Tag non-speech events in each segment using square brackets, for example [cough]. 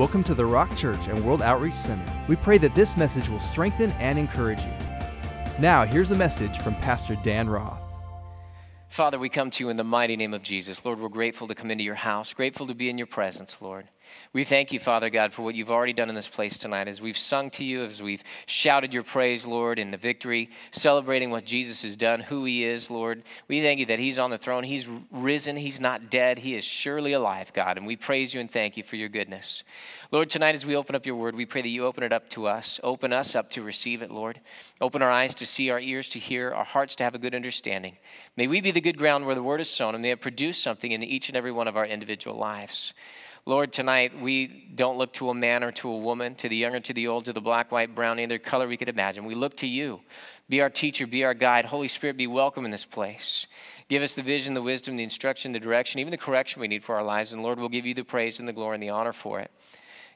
Welcome to the Rock Church and World Outreach Center. We pray that this message will strengthen and encourage you. Now, here's a message from Pastor Dan Roth. Father, we come to you in the mighty name of Jesus. Lord, we're grateful to come into your house, grateful to be in your presence, Lord. We thank you, Father God, for what you've already done in this place tonight as we've sung to you, as we've shouted your praise, Lord, in the victory, celebrating what Jesus has done, who he is, Lord. We thank you that he's on the throne. He's risen. He's not dead. He is surely alive, God. And we praise you and thank you for your goodness. Lord, tonight as we open up your word, we pray that you open it up to us. Open us up to receive it, Lord. Open our eyes to see, our ears to hear, our hearts to have a good understanding. May we be the good ground where the word is sown, and may it produce something in each and every one of our individual lives. Lord, tonight we don't look to a man or to a woman, to the young or to the old, to the black, white, brown, any other color we could imagine. We look to you. Be our teacher, be our guide. Holy Spirit, be welcome in this place. Give us the vision, the wisdom, the instruction, the direction, even the correction we need for our lives. And Lord, we'll give you the praise and the glory and the honor for it.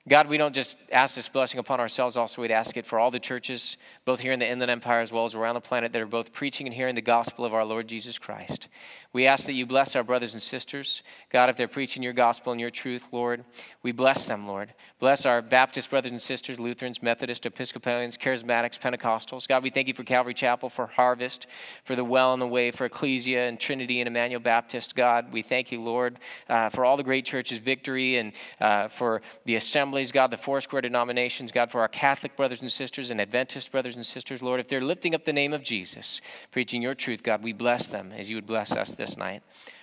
God, we don't just ask this blessing upon ourselves, also we'd ask it for all the churches, both here in the Inland Empire as well as around the planet, that are both preaching and hearing the gospel of our Lord Jesus Christ. We ask that you bless our brothers and sisters. God, if they're preaching your gospel and your truth, Lord, we bless them, Lord. Bless our Baptist brothers and sisters, Lutherans, Methodists, Episcopalians, Charismatics, Pentecostals. God, we thank you for Calvary Chapel, for Harvest, for the Well and the Way, for Ecclesia and Trinity and Emmanuel Baptist. God, we thank you, Lord, uh, for all the great churches, Victory, and uh, for the assemblies, God, the four square denominations, God, for our Catholic brothers and sisters and Adventist brothers and sisters, Lord. If they're lifting up the name of Jesus, preaching your truth, God, we bless them as you would bless us this night.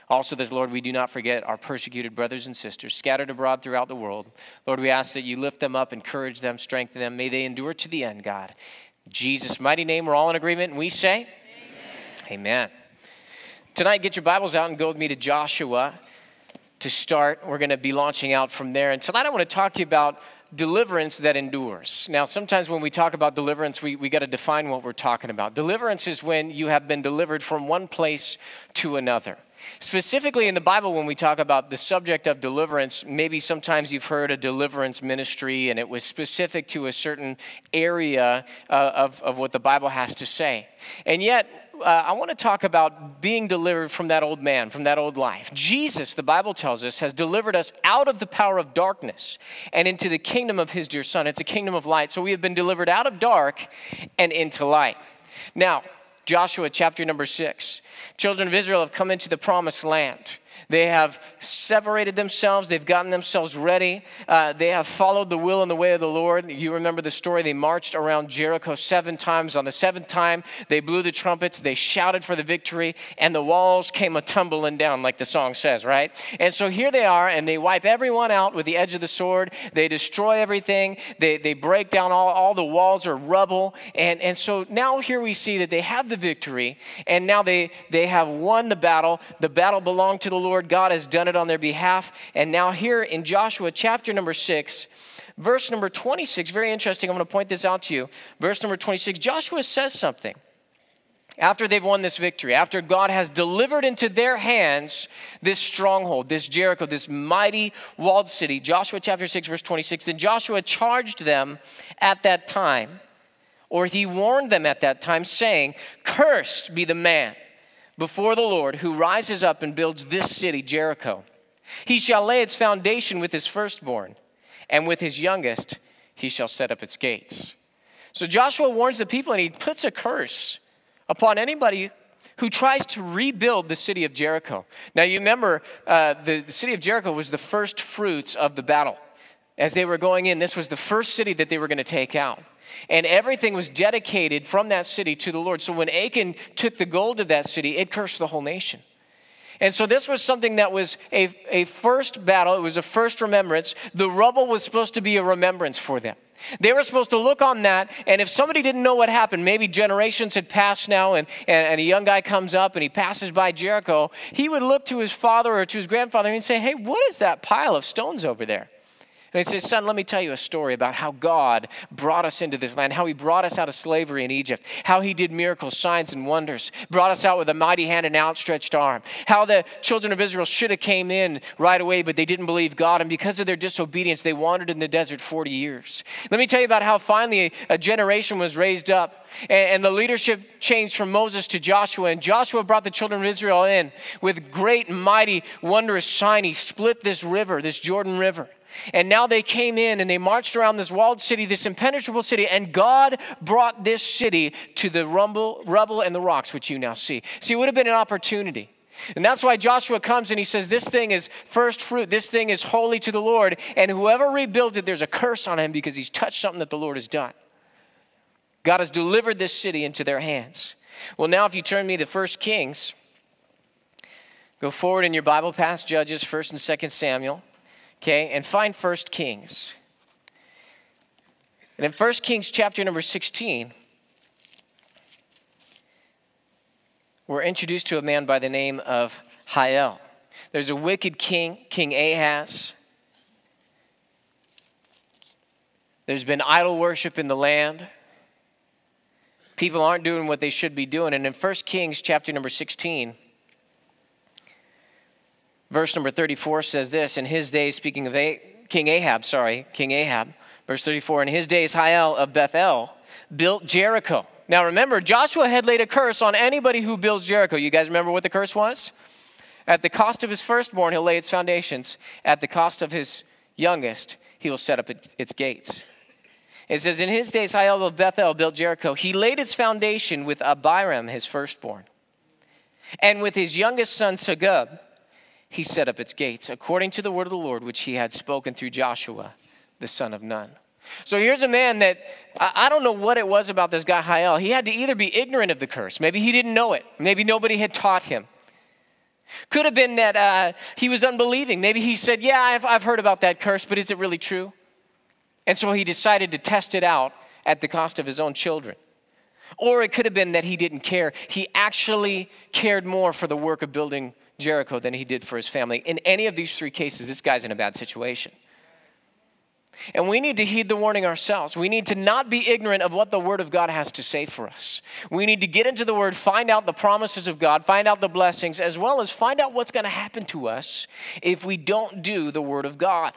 Also, this, Lord, we do not forget our persecuted brothers and sisters scattered abroad throughout the world. Lord, we ask that you lift them up, encourage them, strengthen them. May they endure to the end, God. In Jesus' mighty name, we're all in agreement, and we say, Amen. Amen. Tonight, get your Bibles out and go with me to Joshua to start. We're going to be launching out from there. And tonight, I want to talk to you about deliverance that endures. Now, sometimes when we talk about deliverance, we, we got to define what we're talking about. Deliverance is when you have been delivered from one place to another. Specifically in the Bible, when we talk about the subject of deliverance, maybe sometimes you've heard a deliverance ministry and it was specific to a certain area uh, of, of what the Bible has to say. And yet, uh, I want to talk about being delivered from that old man, from that old life. Jesus, the Bible tells us, has delivered us out of the power of darkness and into the kingdom of his dear Son. It's a kingdom of light. So we have been delivered out of dark and into light. Now, Joshua chapter number six. Children of Israel have come into the promised land. They have separated themselves. They've gotten themselves ready. Uh, they have followed the will and the way of the Lord. You remember the story. They marched around Jericho seven times. On the seventh time, they blew the trumpets. They shouted for the victory, and the walls came a tumbling down, like the song says, right? And so here they are, and they wipe everyone out with the edge of the sword. They destroy everything. They, they break down all, all the walls are rubble. And, and so now here we see that they have the victory, and now they, they have won the battle. The battle belonged to the Lord. God has done it on their behalf. And now, here in Joshua chapter number six, verse number 26, very interesting. I'm going to point this out to you. Verse number 26, Joshua says something. After they've won this victory, after God has delivered into their hands this stronghold, this Jericho, this mighty walled city, Joshua chapter 6, verse 26, then Joshua charged them at that time, or he warned them at that time, saying, Cursed be the man before the Lord who rises up and builds this city, Jericho. He shall lay its foundation with his firstborn, and with his youngest he shall set up its gates. So Joshua warns the people and he puts a curse upon anybody who tries to rebuild the city of Jericho. Now, you remember uh, the, the city of Jericho was the first fruits of the battle. As they were going in, this was the first city that they were going to take out. And everything was dedicated from that city to the Lord. So when Achan took the gold of that city, it cursed the whole nation. And so this was something that was a, a first battle, it was a first remembrance. The rubble was supposed to be a remembrance for them. They were supposed to look on that, and if somebody didn't know what happened, maybe generations had passed now, and, and, and, a young guy comes up and he passes by Jericho, he would look to his father or to his grandfather and say, Hey, what is that pile of stones over there? And he says, Son, let me tell you a story about how God brought us into this land, how he brought us out of slavery in Egypt, how he did miracles, signs, and wonders, brought us out with a mighty hand and outstretched arm, how the children of Israel should have came in right away, but they didn't believe God. And because of their disobedience, they wandered in the desert 40 years. Let me tell you about how finally a generation was raised up and, the leadership changed from Moses to Joshua. And Joshua brought the children of Israel in with great, mighty, wondrous sign. He split this river, this Jordan River. And now they came in and they marched around this walled city, this impenetrable city, and God brought this city to the rumble, rubble and the rocks, which you now see. See, it would have been an opportunity. And that's why Joshua comes and he says, This thing is first fruit. This thing is holy to the Lord. And whoever rebuilds it, there's a curse on him because he's touched something that the Lord has done. God has delivered this city into their hands. Well, now if you turn me to 1 Kings, go forward in your Bible past Judges, 1st and 2nd Samuel okay, and find First Kings. And in First Kings chapter number 16, we're introduced to a man by the name of Hiel. There's a wicked king, King Ahaz. There's been idol worship in the land. People aren't doing what they should be doing. And in 1 Kings chapter number 16, Verse number 34 says this In his days, speaking of A- King Ahab, sorry, King Ahab, verse 34, in his days, Hiel of Bethel built Jericho. Now remember, Joshua had laid a curse on anybody who builds Jericho. You guys remember what the curse was? At the cost of his firstborn, he'll lay its foundations. At the cost of his youngest, he will set up its gates. It says, In his days, Hiel of Bethel built Jericho. He laid its foundation with Abiram, his firstborn, and with his youngest son, Segub he set up its gates, according to the word of the Lord, which he had spoken through Joshua, the son of Nun. So here's a man that I don't know what it was about this guy, Hiel. He had to either be ignorant of the curse, maybe he didn't know it, maybe nobody had taught him. Could have been that uh, he was unbelieving. Maybe he said, Yeah, I've, I've heard about that curse, but is it really true? And so he decided to test it out at the cost of his own children. Or it could have been that he didn't care. He actually cared more for the work of building Jericho than he did for his family. In any of these three cases, this guy's in a bad situation. And we need to heed the warning ourselves. We need to not be ignorant of what the Word of God has to say for us. We need to get into the Word, find out the promises of God, find out the blessings, as well as find out what's going to happen to us if we don't do the Word of God.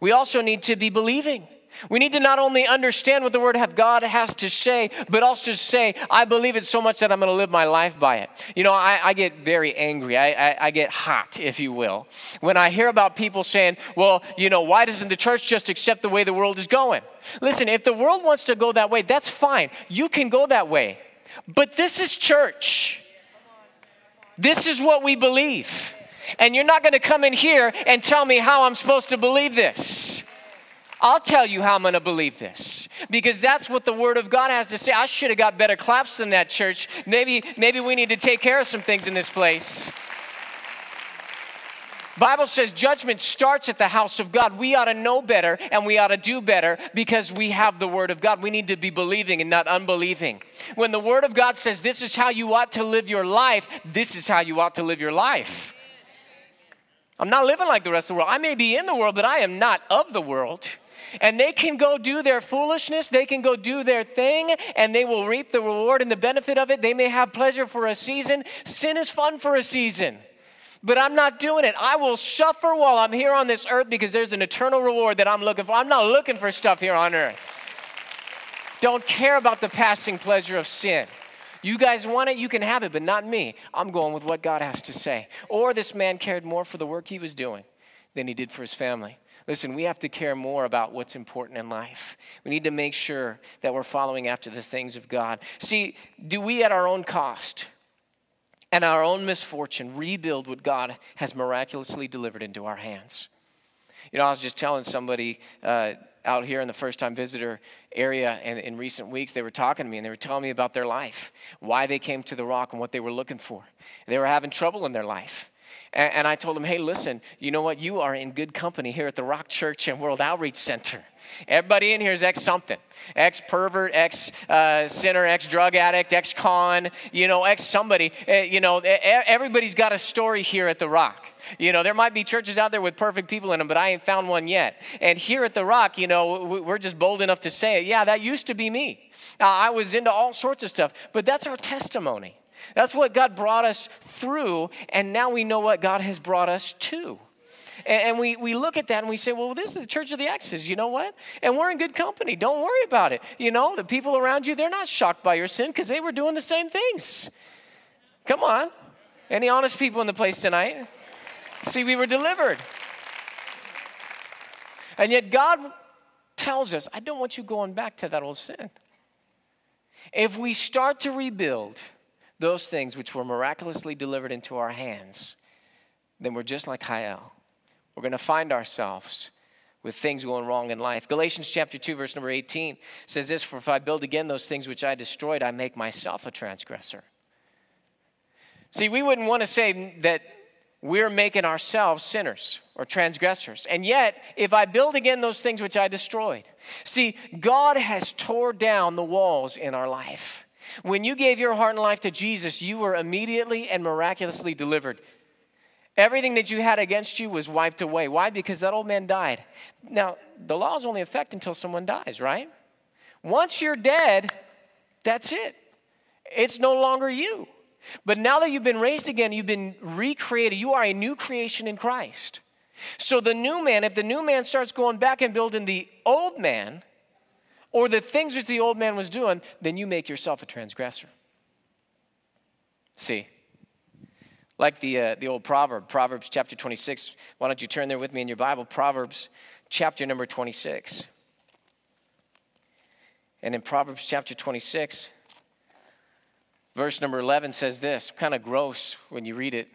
We also need to be believing. We need to not only understand what the Word of God has to say, but also say, I believe it so much that I'm going to live my life by it. You know, I, I get very angry. I, I, I, get hot, if you will, when I hear about people saying, well, you know, why doesn't the church just accept the way the world is going? Listen, if the world wants to go that way, that's fine. You can go that way. But this is church. This is what we believe. And you're not going to come in here and tell me how I'm supposed to believe this. I'll tell you how I'm going to believe this because that's what the word of God has to say. I should have got better claps than that church. Maybe maybe we need to take care of some things in this place. Bible says judgment starts at the house of God. We ought to know better and we ought to do better because we have the word of God. We need to be believing and not unbelieving. When the word of God says this is how you ought to live your life, this is how you ought to live your life. I'm not living like the rest of the world. I may be in the world, but I am not of the world and they can go do their foolishness, they can go do their thing, and they will reap the reward and the benefit of it. They may have pleasure for a season. Sin is fun for a season. But I'm not doing it. I will suffer while I'm here on this earth because there's an eternal reward that I'm looking for. I'm not looking for stuff here on earth. Don't care about the passing pleasure of sin. You guys want it, you can have it, but not me. I'm going with what God has to say. Or this man cared more for the work he was doing than he did for his family. Listen, we have to care more about what's important in life. We need to make sure that we're following after the things of God. See, do we at our own cost and our own misfortune rebuild what God has miraculously delivered into our hands? You know, I was just telling somebody uh, out here in the first time visitor area and in recent weeks, they were talking to me and they were telling me about their life, why they came to the rock and what they were looking for. They were having trouble in their life. And, and I told him, hey, listen, you know what? You are in good company here at the Rock Church and World Outreach Center. Everybody in here is ex something ex pervert, ex uh, sinner, ex drug addict, ex con, you know, ex somebody. Uh, you know, everybody's got a story here at the Rock. You know, there might be churches out there with perfect people in them, but I ain't found one yet. And here at the Rock, you know, we're just bold enough to say. Yeah, that used to be me. Uh, I was into all sorts of stuff, but that's our testimony. That's what God brought us through, and now we know what God has brought us to. And, we, we look at that and we say, well, this is the church of the X's, you know what? And we're in good company. Don't worry about it. You know, the people around you, they're not shocked by your sin because they were doing the same things. Come on. Any honest people in the place tonight? See, we were delivered. And yet, God tells us, I don't want you going back to that old sin. If we start to rebuild those things which were miraculously delivered into our hands, then we're just like Hiel. We're going to find ourselves with things going wrong in life. Galatians chapter 2 verse number 18 says this, for if I build again those things which I destroyed, I make myself a transgressor. See, we wouldn't want to say that we're making ourselves sinners or transgressors. And yet, if I build again those things which I destroyed, see, God has tore down the walls in our life. When you gave your heart and life to Jesus, you were immediately and miraculously delivered. Everything that you had against you was wiped away. Why? Because that old man died. Now, the laws only affect until someone dies, right? Once you're dead, that's it. It's no longer you. But now that you've been raised again, you've been recreated, you are a new creation in Christ. So the new man, if the new man starts going back and building the old man, or the things which the old man was doing, then you make yourself a transgressor. See, like the, uh, the old proverb, Proverbs chapter 26. Why don't you turn there with me in your Bible? Proverbs chapter number 26. And in Proverbs chapter 26, verse number 11 says this kind of gross when you read it.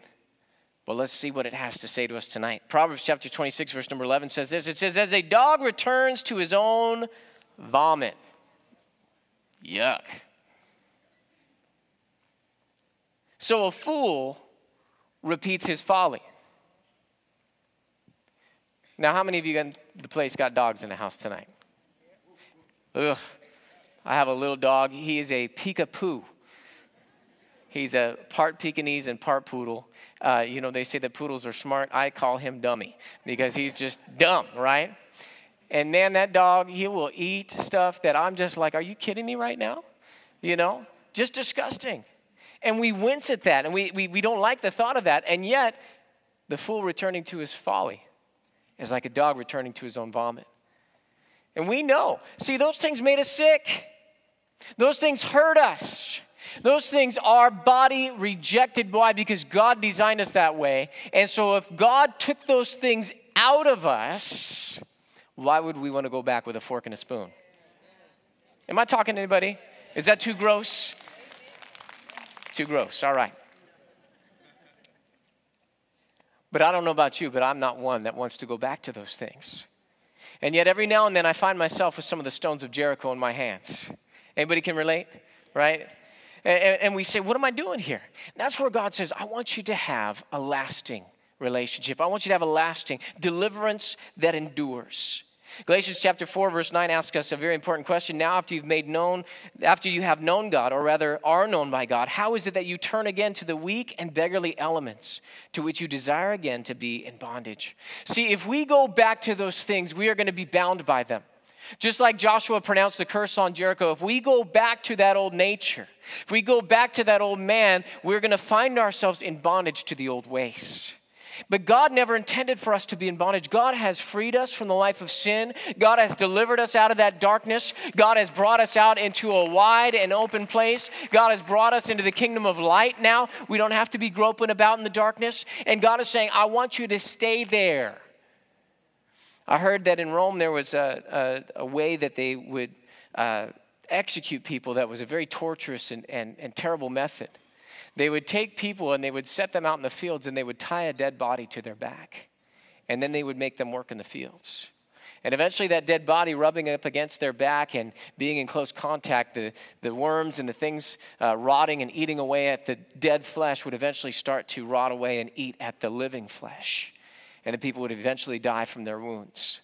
But let's see what it has to say to us tonight. Proverbs chapter 26, verse number 11 says this It says, As a dog returns to his own vomit. Yuck. So a fool repeats his folly. Now, how many of you in the place got dogs in the house tonight? Ugh. I have a little dog. He is a Peekapoo. He's a part Pekingese and part poodle. Uh, you know, they say that poodles are smart. I call him dummy because he's just dumb, right? And man, that dog, he will eat stuff that I'm just like, are you kidding me right now? You know, just disgusting. And we wince at that and we, we, we don't like the thought of that. And yet, the fool returning to his folly is like a dog returning to his own vomit. And we know. See, those things made us sick, those things hurt us. Those things our body rejected. Why? Because God designed us that way. And so if God took those things out of us, why would we want to go back with a fork and a spoon? Am I talking to anybody? Is that too gross? Too gross. All right. But I don't know about you, but I'm not one that wants to go back to those things. And yet every now and then I find myself with some of the stones of Jericho in my hands. Anybody can relate? Right? And, and we say, What am I doing here? And that's where God says, I want you to have a lasting relationship. I want you to have a lasting deliverance that endures. Galatians chapter 4 verse 9 asks us a very important question. Now after you've made known after you have known God or rather are known by God, how is it that you turn again to the weak and beggarly elements to which you desire again to be in bondage? See, if we go back to those things, we are going to be bound by them. Just like Joshua pronounced the curse on Jericho, if we go back to that old nature, if we go back to that old man, we're going to find ourselves in bondage to the old ways. But God never intended for us to be in bondage. God has freed us from the life of sin. God has delivered us out of that darkness. God has brought us out into a wide and open place. God has brought us into the kingdom of light now. We don't have to be groping about in the darkness. And God is saying, I want you to stay there. I heard that in Rome there was a, a, a way that they would uh, execute people that was a very torturous and, and, and terrible method. They would take people and they would set them out in the fields and they would tie a dead body to their back. And then they would make them work in the fields. And eventually, that dead body rubbing up against their back and being in close contact, the, the worms and the things uh, rotting and eating away at the dead flesh would eventually start to rot away and eat at the living flesh. And the people would eventually die from their wounds.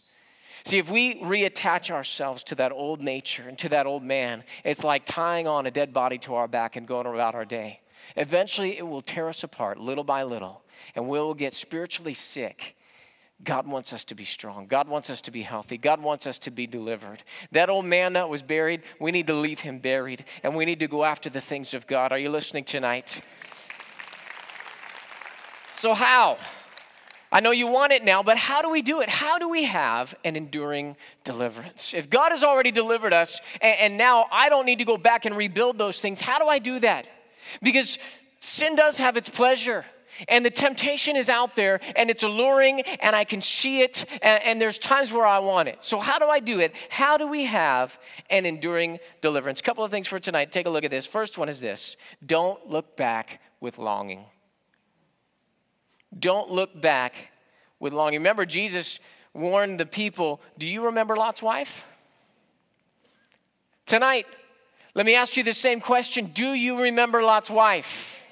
See, if we reattach ourselves to that old nature and to that old man, it's like tying on a dead body to our back and going about our day. Eventually, it will tear us apart little by little, and we'll get spiritually sick. God wants us to be strong. God wants us to be healthy. God wants us to be delivered. That old man that was buried, we need to leave him buried, and we need to go after the things of God. Are you listening tonight? So, how? I know you want it now, but how do we do it? How do we have an enduring deliverance? If God has already delivered us, and, and now I don't need to go back and rebuild those things, how do I do that? Because sin does have its pleasure. And the temptation is out there and it's alluring and I can see it and, and, there's times where I want it. So, how do I do it? How do we have an enduring deliverance? A couple of things for tonight. Take a look at this. First one is this don't look back with longing. Don't look back with longing. Remember, Jesus warned the people do you remember Lot's wife? Tonight, let me ask you the same question Do you remember Lot's wife?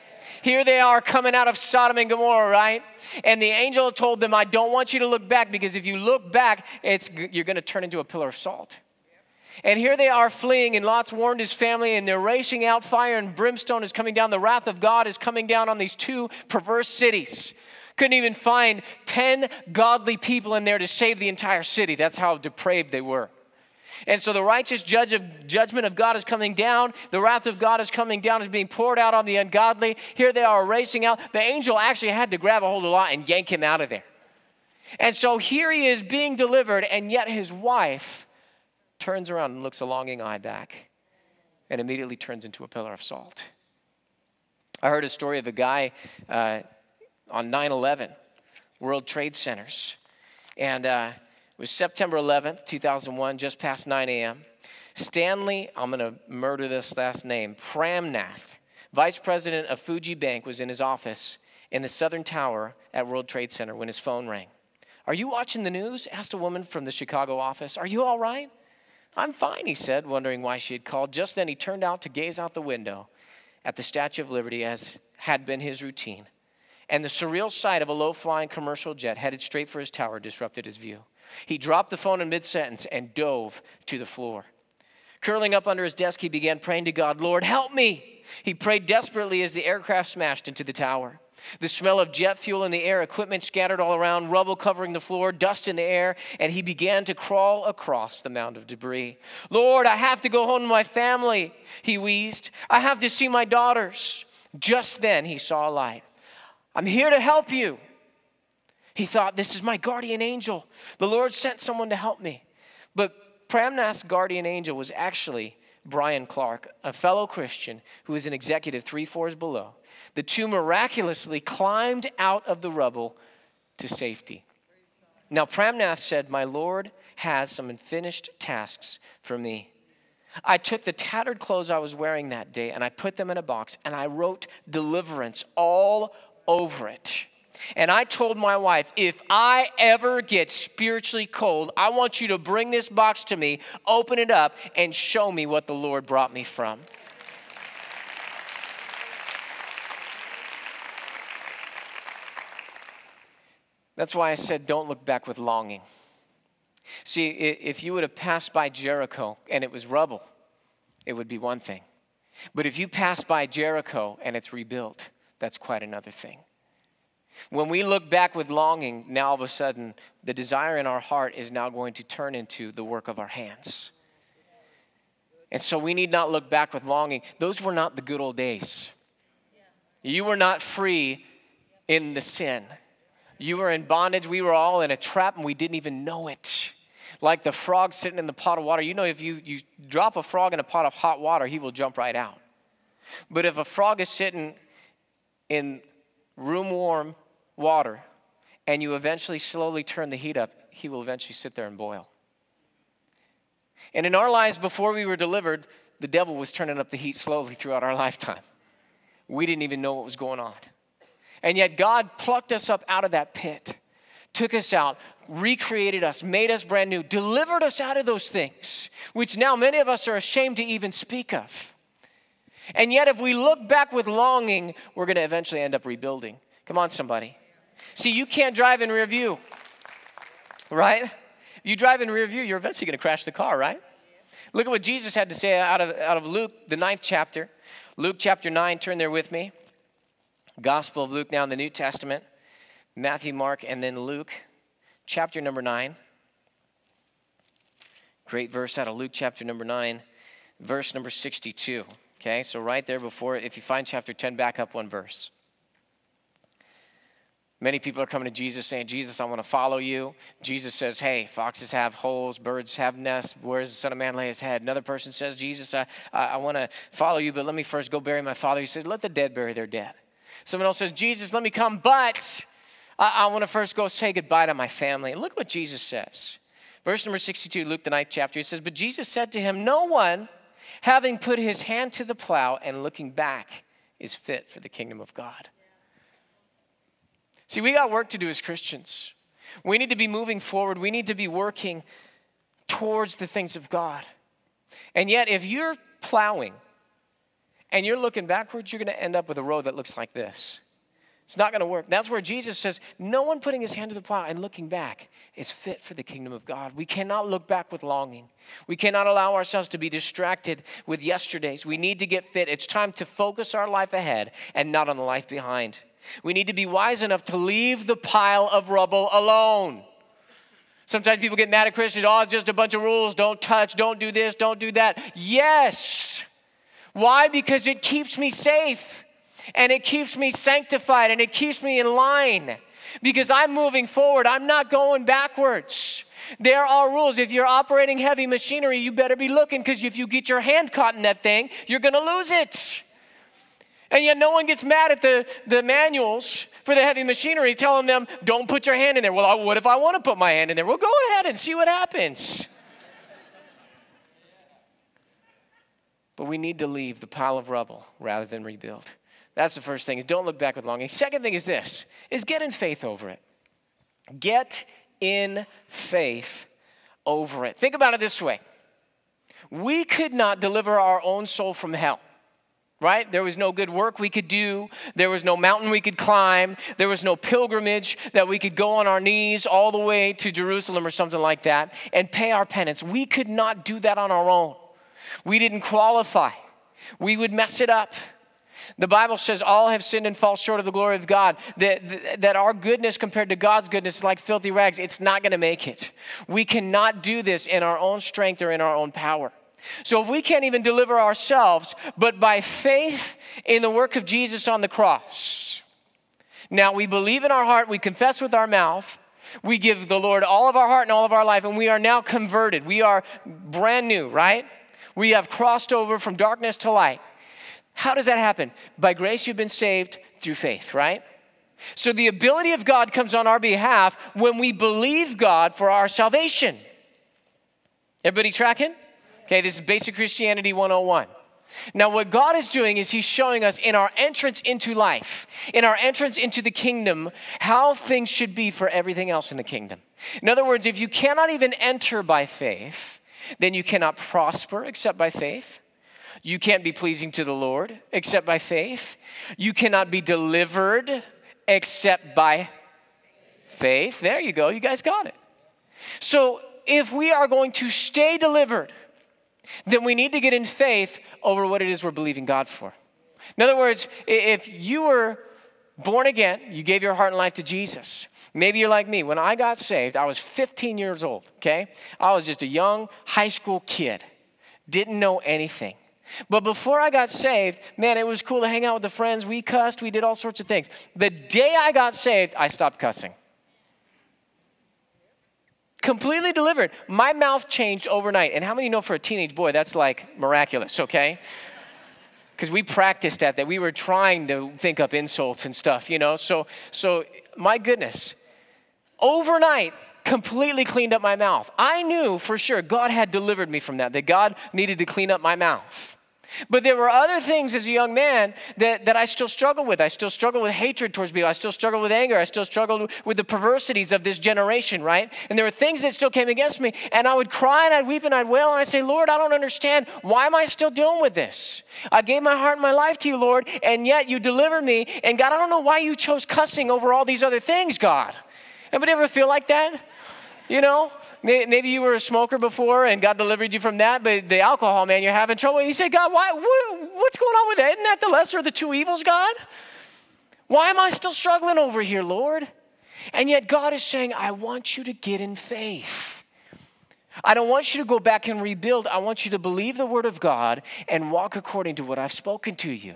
Here they are coming out of Sodom and Gomorrah, right? And the angel told them, I don't want you to look back because if you look back, it's, you're going to turn into a pillar of salt. And here they are fleeing, and Lot's warned his family, and they're racing out. Fire and brimstone is coming down. The wrath of God is coming down on these two perverse cities. Couldn't even find 10 godly people in there to save the entire city. That's how depraved they were. And so the righteous judge of, judgment of God is coming down. The wrath of God is coming down, is being poured out on the ungodly. Here they are racing out. The angel actually had to grab a hold of Lot and yank him out of there. And so here he is being delivered, and yet his wife turns around and looks a longing eye back and immediately turns into a pillar of salt. I heard a story of a guy uh, on 9 11, World Trade Centers. And uh, it was September 11th, 2001, just past 9 a.m. Stanley, I'm going to murder this last name, Praimnath, vice president of Fuji Bank, was in his office in the southern tower at World Trade Center when his phone rang. Are you watching the news? asked a woman from the Chicago office. Are you all right? I'm fine, he said, wondering why she had called. Just then he turned out to gaze out the window at the Statue of Liberty as had been his routine. And the surreal sight of a low flying commercial jet headed straight for his tower disrupted his view. He dropped the phone in mid sentence and dove to the floor. Curling up under his desk, he began praying to God, Lord, help me. He prayed desperately as the aircraft smashed into the tower. The smell of jet fuel in the air, equipment scattered all around, rubble covering the floor, dust in the air, and he began to crawl across the mound of debris. Lord, I have to go home to my family, he wheezed. I have to see my daughters. Just then he saw a light. I'm here to help you. He thought, This is my guardian angel. The Lord sent someone to help me. But Praimnath's guardian angel was actually Brian Clark, a fellow Christian who was an executive three floors below. The two miraculously climbed out of the rubble to safety. Now, Praimnath said, My Lord has some unfinished tasks for me. I took the tattered clothes I was wearing that day and I put them in a box and I wrote deliverance all over it. And I told my wife, if I ever get spiritually cold, I want you to bring this box to me, open it up, and show me what the Lord brought me from. That's why I said, don't look back with longing. See, if you would have passed by Jericho and it was rubble, it would be one thing. But if you pass by Jericho and it's rebuilt, that's quite another thing. When we look back with longing, now all of a sudden, the desire in our heart is now going to turn into the work of our hands. And so we need not look back with longing. Those were not the good old days. You were not free in the sin. You were in bondage. We were all in a trap and we didn't even know it. Like the frog sitting in the pot of water. You know, if you, you drop a frog in a pot of hot water, he will jump right out. But if a frog is sitting in room warm water and you eventually slowly turn the heat up, he will eventually sit there and boil. And in our lives, before we were delivered, the devil was turning up the heat slowly throughout our [laughs] lifetime. We didn't even know what was going on. And yet, God plucked us up out of that pit, took us out, recreated us, made us brand new, delivered us out of those things, which now many of us are ashamed to even speak of. And yet, if we look back with longing, we're going to eventually end up rebuilding. Come on, somebody. See, you can't drive in rear view, right? If you drive in rear view, you're eventually going to crash the car, right? Look at what Jesus had to say out of, out of Luke, the ninth chapter. Luke chapter 9, turn there with me. Gospel of Luke now in the New Testament. Matthew, Mark, and then Luke, chapter number 9. Great verse out of Luke chapter number 9, verse number 62. Okay, so right there before, if you find chapter 10, back up one verse. Many people are coming to Jesus saying, Jesus, I want to follow you. Jesus says, Hey, foxes have holes, birds have nests. Where does the Son of Man lay his head? Another person says, Jesus, I, I, I want to follow you, but let me first go bury my father. He says, Let the dead bury their dead. Someone else says, Jesus, let me come, but I, I want to first go say goodbye to my family. And look what Jesus says. Verse number 62, Luke, the ninth chapter, he says, But Jesus said to him, No one, having put his hand to the plow and looking back, is fit for the kingdom of God. See, we got work to do as Christians. We need to be moving forward. We need to be working towards the things of God. And yet, if you're plowing and you're looking backwards, you're going to end up with a road that looks like this. It's not going to work. That's where Jesus says, No one putting his hand to the plow and looking back is fit for the kingdom of God. We cannot look back with longing. We cannot allow ourselves to be distracted with yesterdays. We need to get fit. It's time to focus our life ahead and not on the life behind. We need to be wise enough to leave the pile of rubble alone. Sometimes people get mad at Christians, oh, it's just a bunch of rules. Don't touch, don't do this, don't do that. Yes. Why? Because it keeps me safe and it keeps me sanctified and it keeps me in line because I'm moving forward. I'm not going backwards. There are rules. If you're operating heavy machinery, you better be looking because if you get your hand caught in that thing, you're going to lose it. And yet, no one gets mad at the, the manuals for the heavy machinery telling them, don't put your hand in there. Well, what if I want to put my hand in there? Well, go ahead and see what happens. but we need to leave the pile of rubble rather than rebuild. That's the first thing is don't look back with longing. Second thing is this is get in faith over it. Get in faith over it. Think about it this way. We could not deliver our own soul from hell right? There was no good work we could do. There was no mountain we could climb. There was no pilgrimage that we could go on our knees all the way to Jerusalem or something like that and pay our penance. We could not do that on our own. We didn't qualify. We would mess it up. The Bible says all have sinned and fall short of the glory of God. That, that our goodness compared to God's goodness is like filthy rags. It's not going to make it. We cannot do this in our own strength or in our own power. So if we can't even deliver ourselves, but by faith in the work of Jesus on the cross, now we believe in our heart, we confess with our mouth, we give the Lord all of our heart and all of our life, and we are now converted. We are brand new, right? We have crossed over from darkness to light. How does that happen? By grace, you've been saved through faith, right? So the ability of God comes on our behalf when we believe God for our salvation. Everybody tracking? Okay, this is basic Christianity 101. Now, what God is doing is He's showing us in our entrance into life, in our entrance into the kingdom, how things should be for everything else in the kingdom. In other words, if you cannot even enter by faith, then you cannot prosper except by faith. You can't be pleasing to the Lord except by faith. You cannot be delivered except by faith. There you go. You guys got it. So, if we are going to stay delivered, then we need to get in faith over what it is we're believing God for. In other words, if you were born again, you gave your heart and life to Jesus. Maybe you're like me. When I got saved, I was 15 years old, okay? I was just a young high school kid, didn't know anything. But before I got saved, man, it was cool to hang out with the friends. We cussed, we did all sorts of things. The day I got saved, I stopped cussing completely delivered. My mouth changed overnight. And how many know for a teenage boy that's like miraculous, okay? Because we practiced at that. We were trying to think up insults and stuff, you know? So, so my goodness, overnight, completely cleaned up my mouth. I knew for sure God had delivered me from that, that God needed to clean up my mouth. But there were other things as a young man that, that I still struggle with. I still struggle with hatred towards people. I still struggle with anger. I still struggled with the perversities of this generation, right? And there were things that still came against me. And I would cry and I'd weep and I'd wail and I'd say, Lord, I don't understand. Why am I still dealing with this? I gave my heart and my life to you, Lord, and yet you delivered me. And God, I don't know why you chose cussing over all these other things, God. Anybody ever feel like that? You know, maybe you were a smoker before and God delivered you from that, but the alcohol, man, you're having trouble. You say, God, why, what's going on with that? Isn't that the lesser of the two evils, God? Why am I still struggling over here, Lord? And yet God is saying, I want you to get in faith. I don't want you to go back and rebuild. I want you to believe the word of God and walk according to what I've spoken to you.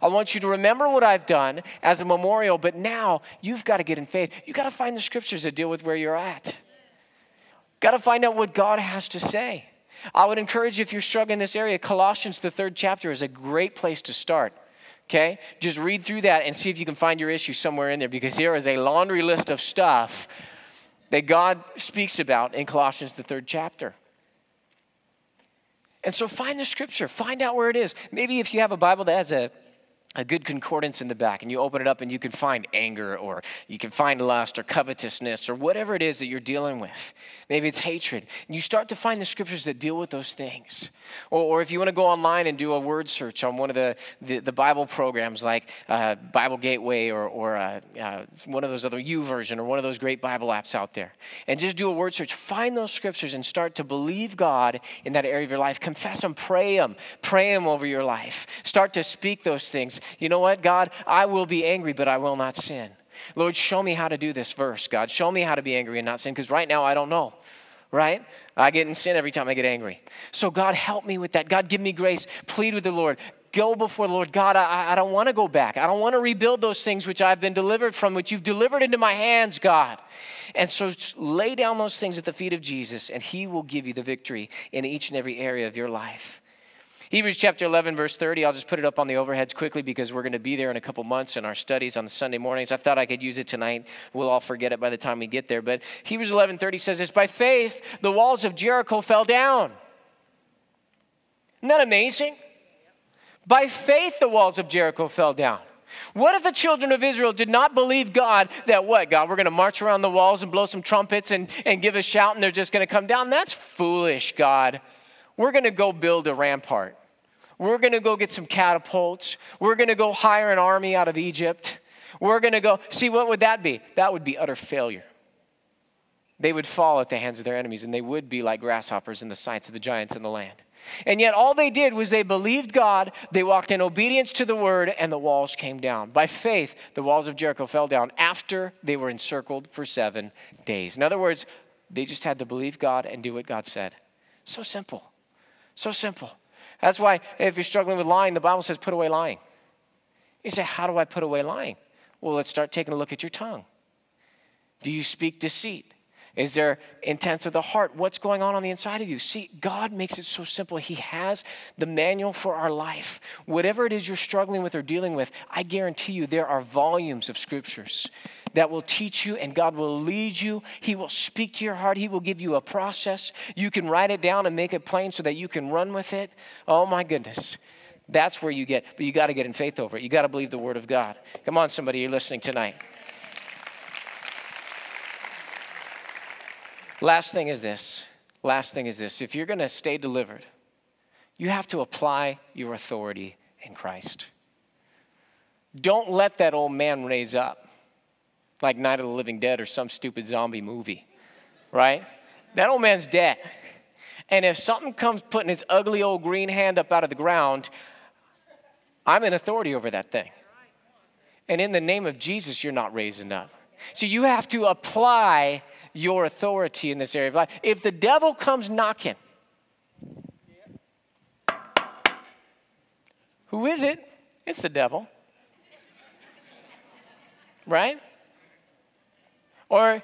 I want you to remember what I've done as a memorial, but now you've got to get in faith. You've got to find the scriptures that deal with where you're at. Got to find out what God has to say. I would encourage you if you're struggling in this area, Colossians, the third chapter, is a great place to start. Okay? Just read through that and see if you can find your issue somewhere in there because here is a laundry list of stuff that God speaks about in Colossians, the third chapter. And so find the scripture, find out where it is. Maybe if you have a Bible that has a a good concordance in the back and you open it up and you can find anger or you can find lust or covetousness or whatever it is that you're dealing with. Maybe it's hatred. And you start to find the scriptures that deal with those things. Or, or if you want to go online and do a word search on one of the, the, the Bible programs like uh, Bible Gateway or, or uh, uh, one of those other U YouVersion or one of those great Bible apps out there, and just do a word search, find those scriptures and start to believe God in that area of your life. Confess them, pray them, pray them over your life. Start to speak those things. You know what, God? I will be angry, but I will not sin. Lord, show me how to do this verse, God. Show me how to be angry and not sin, because right now I don't know right? I get in sin every time I get angry. So, God, help me with that. God, give me grace. Plead with the Lord. Go before the Lord. God, I, I don't want to go back. I don't want to rebuild those things which I've been delivered from, which you've delivered into my hands, God. And so, lay down those things at the feet of Jesus, and He will give you the victory in each and every area of your life. Hebrews chapter 11, verse 30. I'll just put it up on the overheads quickly because we're going to be there in a couple months in our studies on the Sunday mornings. I thought I could use it tonight. We'll all forget it by the time we get there. But Hebrews 11, 30 says this By faith, the walls of Jericho fell down. Isn't that amazing? By faith, the walls of Jericho fell down. What if the children of Israel did not believe God that what, God, we're going to march around the walls and blow some trumpets and, and give a shout and they're just going to come down? That's foolish, God. We're going to go build a rampart. We're going to go get some catapults. We're going to go hire an army out of Egypt. We're going to go. See, what would that be? That would be utter failure. They would fall at the hands of their enemies and they would be like grasshoppers in the sights of the giants in the land. And yet, all they did was they believed God, they walked in obedience to the word, and the walls came down. By faith, the walls of Jericho fell down after they were encircled for seven days. In other words, they just had to believe God and do what God said. So simple. So simple. That's why if you're struggling with lying, the Bible says put away lying. You say, How do I put away lying? Well, let's start taking a look at your tongue. Do you speak deceit? Is there intents of the heart? What's going on on the inside of you? See, God makes it so simple. He has the manual for our life. Whatever it is you're struggling with or dealing with, I guarantee you there are volumes of scriptures that will teach you and God will lead you. He will speak to your heart. He will give you a process. You can write it down and make it plain so that you can run with it. Oh my goodness. That's where you get, but you got to get in faith over it. You got to believe the word of God. Come on, somebody, you're listening tonight. Last thing is this. Last thing is this. If you're going to stay delivered, you have to apply your authority in Christ. Don't let that old man raise up like Night of the Living Dead or some stupid zombie movie, right? That old man's dead. And if something comes putting its ugly old green hand up out of the ground, I'm in authority over that thing. And in the name of Jesus, you're not raising up. So you have to apply your authority in this area of life. If the devil comes knocking, who is it? It's the devil. Right? Or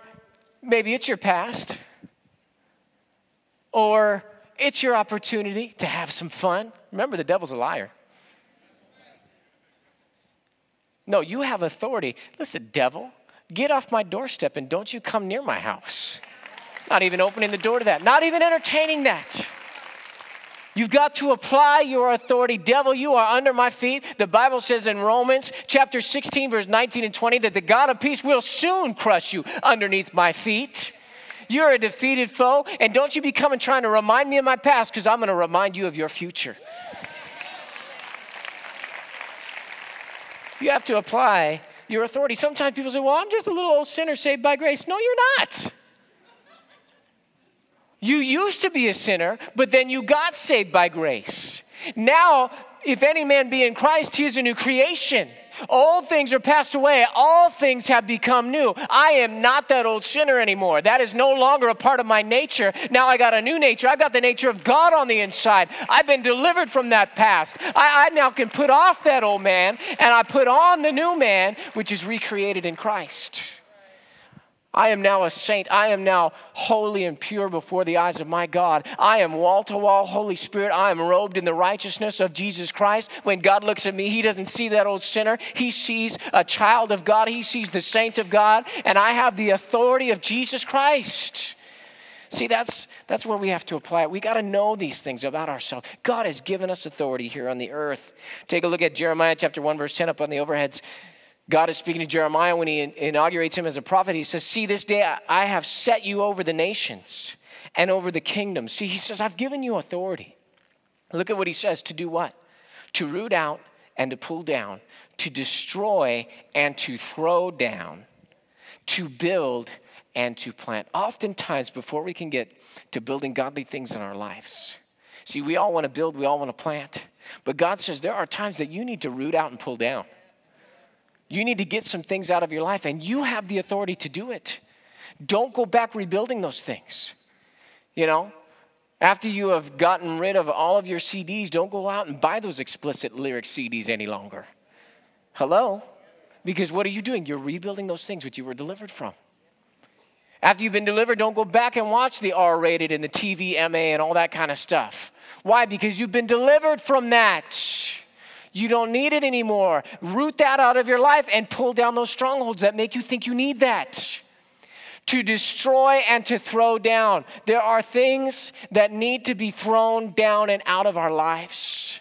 maybe it's your past. Or it's your opportunity to have some fun. Remember, the devil's a liar. No, you have authority. Listen, devil, Get off my doorstep and don't you come near my house. Not even opening the door to that, not even entertaining that. You've got to apply your authority. Devil, you are under my feet. The Bible says in Romans chapter 16, verse 19 and 20, that the God of peace will soon crush you underneath my feet. You're a defeated foe, and don't you be coming trying to remind me of my past because I'm going to remind you of your future. You have to apply your authority. Sometimes people say, Well, I'm just a little old sinner saved by grace. No, you're not. You used to be a sinner, but then you got saved by grace. Now, if any man be in Christ, he is a new creation. All things are passed away. All things have become new. I am not that old sinner anymore. That is no longer a part of my nature. Now I got a new nature. I've got the nature of God on the inside. I've been delivered from that past. I, I now can put off that old man and I put on the new man, which is recreated in Christ. I am now a saint. I am now holy and pure before the eyes of my God. I am wall to wall Holy Spirit. I am robed in the righteousness of Jesus Christ. When God looks at me, He doesn't see that old sinner. He sees a child of God. He sees the saint of God. And I have the authority of Jesus Christ. See, that's, that's where we have to apply it. We got to know these things about ourselves. God has given us authority here on the earth. Take a look at Jeremiah chapter 1, verse 10 up on the overheads. God is speaking to Jeremiah when he inaugurates him as a prophet. He says, See, this day I have set you over the nations and over the kingdom. See, he says, I've given you authority. Look at what he says to do what? To root out and to pull down, to destroy and to throw down, to build and to plant. Oftentimes, before we can get to building godly things in our lives, see, we all want to build, we all want to plant. But God says there are times that you need to root out and pull down. You need to get some things out of your life, and you have the authority to do it. Don't go back rebuilding those things. You know, after you have gotten rid of all of your CDs, don't go out and buy those explicit lyric CDs any longer. Hello? Because what are you doing? You're rebuilding those things which you were delivered from. After you've been delivered, don't go back and watch the R rated and the TV MA and all that kind of stuff. Why? Because you've been delivered from that. You don't need it anymore. Root that out of your life and pull down those strongholds that make you think you need that. To destroy and to throw down. There are things that need to be thrown down and out of our lives.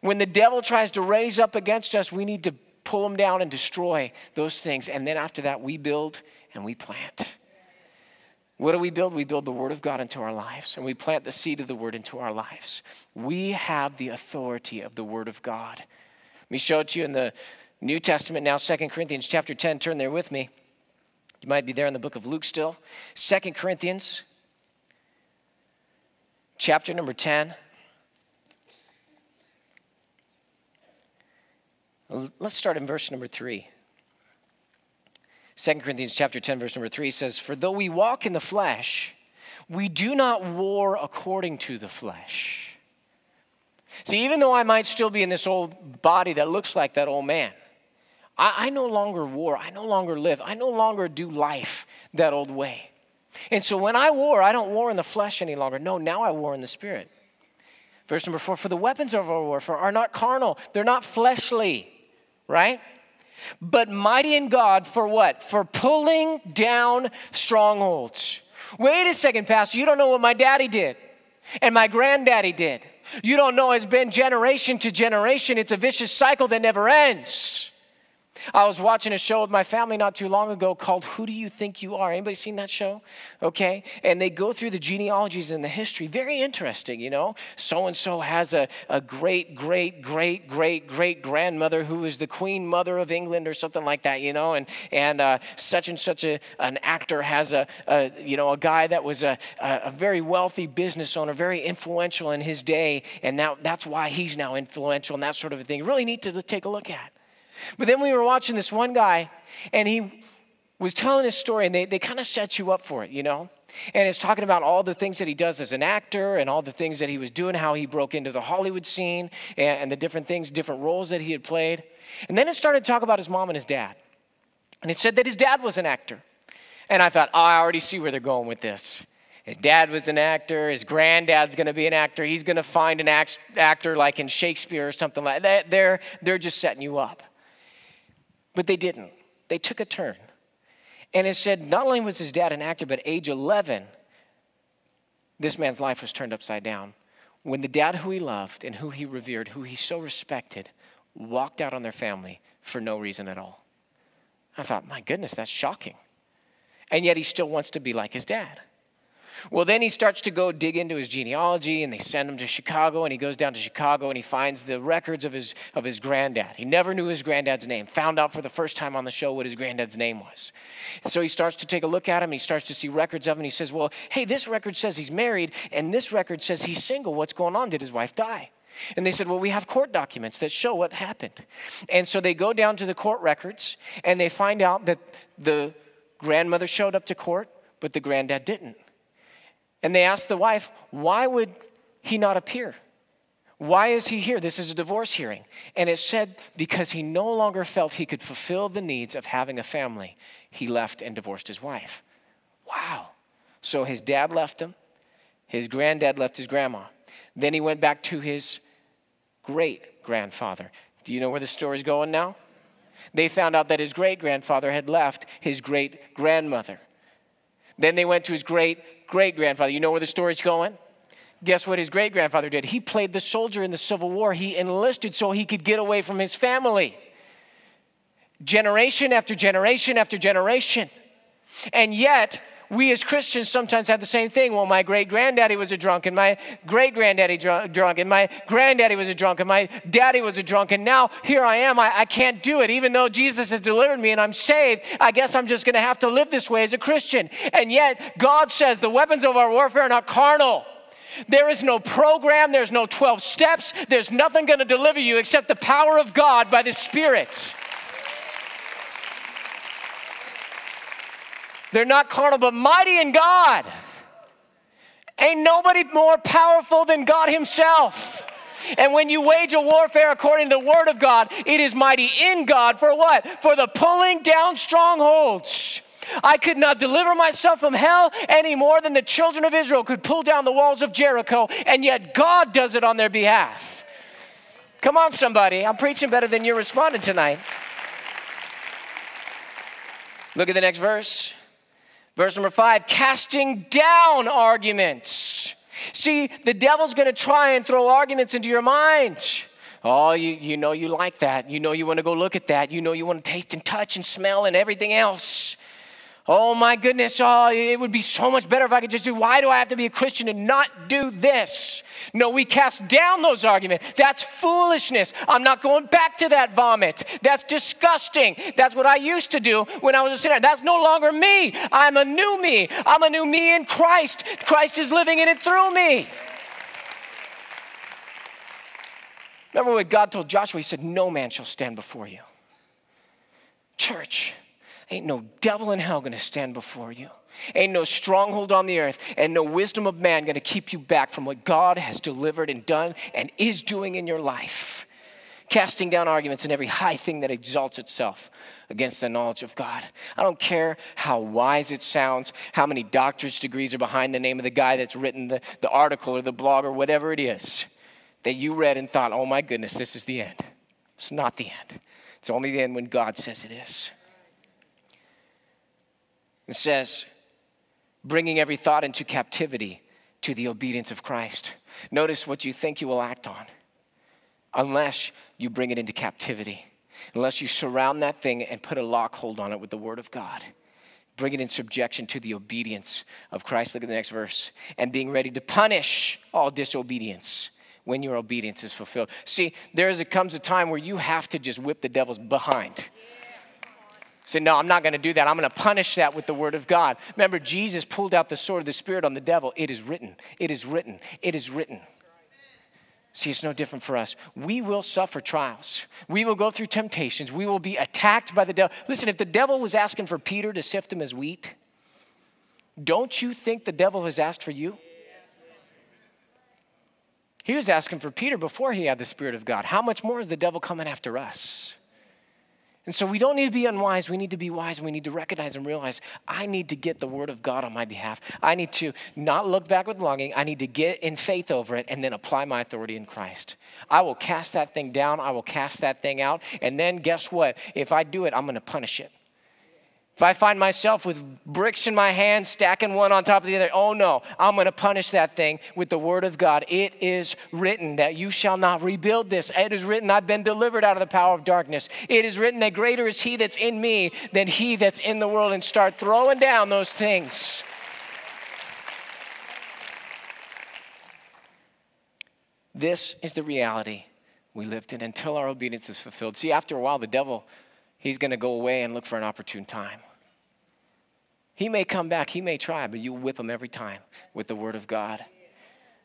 When the devil tries to raise up against us, we need to pull them down and destroy those things. And then after that, we build and we plant. What do we build? We build the Word of God into our lives, and we plant the seed of the Word into our lives. We have the authority of the Word of God. Let me show it to you in the New Testament now, Second Corinthians chapter 10. Turn there with me. You might be there in the book of Luke still. Second Corinthians chapter number 10. Let's start in verse number 3. 2 Corinthians chapter 10 verse number 3 says, "For though we walk in the flesh, we do not war according to the flesh." See, even though I might still be in this old body that looks like that old man, I, I no longer war. I no longer live. I no longer do life that old way. And so when I war, I don't war in the flesh any longer. No, now I war in the spirit. Verse number four, for the weapons of our warfare are not carnal, they're not fleshly, right? But mighty in God for what? For pulling down strongholds. Wait a second, Pastor, you don't know what my daddy did and my granddaddy did. You don't know it's been generation to generation. It's a vicious cycle that never ends. I was watching a show with my family not too long ago called Who Do You Think You Are? Anybody seen that show? Okay. And they go through the genealogies and the history. Very interesting, you know. So and so has a, a great, great, great, great, great grandmother who was the Queen Mother of England or something like that, you know. And, and uh, such and such a, an actor has a, a, you know, a guy that was a, a very wealthy business owner, very influential in his day. And now that's why he's now influential and that sort of a thing. Really neat to take a look at. But then we were watching this one guy, and he was telling his story, and they, they kind of set you up for it, you know? And it's talking about all the things that he does as an actor and all the things that he was doing, how he broke into the Hollywood scene and, and the different things, different roles that he had played. And then it started to talk about his mom and his dad. And it said that his dad was an actor. And I thought, oh, I already see where they're going with this. His dad was an actor. His granddad's going to be an actor. He's going to find an act- actor like in Shakespeare or something like that. They're, they're just setting you up. But they didn't. They took a turn. And it said not only was his dad an actor, but age 11, this man's life was turned upside down. When the dad who he loved and who he revered, who he so respected, walked out on their family for no reason at all. I thought, my goodness, that's shocking. And yet he still wants to be like his dad. Well, then he starts to go dig into his genealogy, and they send him to Chicago, and he goes down to Chicago and he finds the records of his, of his granddad. He never knew his granddad's name, found out for the first time on the show what his granddad's name was. So he starts to take a look at him, he starts to see records of him, he says, Well, hey, this record says he's married, and this record says he's single. What's going on? Did his wife die? And they said, Well, we have court documents that show what happened. And so they go down to the court records and they find out that the grandmother showed up to court, but the granddad didn't. And they asked the wife, why would he not appear? Why is he here? This is a divorce hearing. And it said, because he no longer felt he could fulfill the needs of having a family, he left and divorced his wife. Wow. So his dad left him, his granddad left his grandma. Then he went back to his great grandfather. Do you know where the story's going now? They found out that his great grandfather had left his great grandmother. Then they went to his great great grandfather. You know where the story's going? Guess what his great grandfather did? He played the soldier in the Civil War. He enlisted so he could get away from his family. Generation after generation after generation. And yet, we as Christians sometimes have the same thing. Well, my great granddaddy was a drunk, and my great granddaddy drunk, and my granddaddy was a drunk, and my daddy was a drunk, and now here I am. I, I can't do it. Even though Jesus has delivered me and I'm saved, I guess I'm just going to have to live this way as a Christian. And yet, God says the weapons of our warfare are not carnal. There is no program, there's no 12 steps, there's nothing going to deliver you except the power of God by the Spirit. They're not carnal, but mighty in God. Ain't nobody more powerful than God Himself. And when you wage a warfare according to the Word of God, it is mighty in God for what? For the pulling down strongholds. I could not deliver myself from hell any more than the children of Israel could pull down the walls of Jericho, and yet God does it on their behalf. Come on, somebody. I'm preaching better than you're responding tonight. Look at the next verse. Verse number five casting down arguments. See, the devil's gonna try and throw arguments into your mind. Oh, you, you know you like that. You know you wanna go look at that. You know you wanna taste and touch and smell and everything else. Oh my goodness, oh, it would be so much better if I could just do, why do I have to be a Christian and not do this? No, we cast down those arguments. That's foolishness. I'm not going back to that vomit. That's disgusting. That's what I used to do when I was a sinner. That's no longer me. I'm a new me. I'm a new me in Christ. Christ is living in it through me. Remember what God told Joshua? He said, No man shall stand before you. Church, Ain't no devil in hell gonna stand before you. Ain't no stronghold on the earth and no wisdom of man gonna keep you back from what God has delivered and done and is doing in your life. Casting down arguments and every high thing that exalts itself against the knowledge of God. I don't care how wise it sounds, how many doctorate degrees are behind the name of the guy that's written the, the article or the blog or whatever it is that you read and thought, oh my goodness, this is the end. It's not the end. It's only the end when God says it is. It says, bringing every thought into captivity to the obedience of Christ. Notice what you think you will act on, unless you bring it into captivity, unless you surround that thing and put a lock hold on it with the Word of God. Bring it in subjection to the obedience of Christ. Look at the next verse. And being ready to punish all disobedience when your obedience is fulfilled. See, there is, comes a time where you have to just whip the devil's behind Say, no, I'm not going to do that. I'm going to punish that with the word of God. Remember, Jesus pulled out the sword of the Spirit on the devil. It is written. It is written. It is written. See, it's no different for us. We will suffer trials. We will go through temptations. We will be attacked by the devil. Listen, if the devil was asking for Peter to sift him as wheat, don't you think the devil has asked for you? He was asking for Peter before he had the Spirit of God. How much more is the devil coming after us? And so we don't need to be unwise. We need to be wise. We need to recognize and realize I need to get the word of God on my behalf. I need to not look back with longing. I need to get in faith over it and then apply my authority in Christ. I will cast that thing down. I will cast that thing out. And then guess what? If I do it, I'm going to punish it. If I find myself with bricks in my hand, stacking one on top of the other, oh no, I'm going to punish that thing with the word of God. It is written that you shall not rebuild this. It is written, I've been delivered out of the power of darkness. It is written that greater is he that's in me than he that's in the world, and start throwing down those things. This is the reality we lived in until our obedience is fulfilled. See, after a while, the devil, he's going to go away and look for an opportune time. He may come back, he may try, but you whip him every time with the word of God.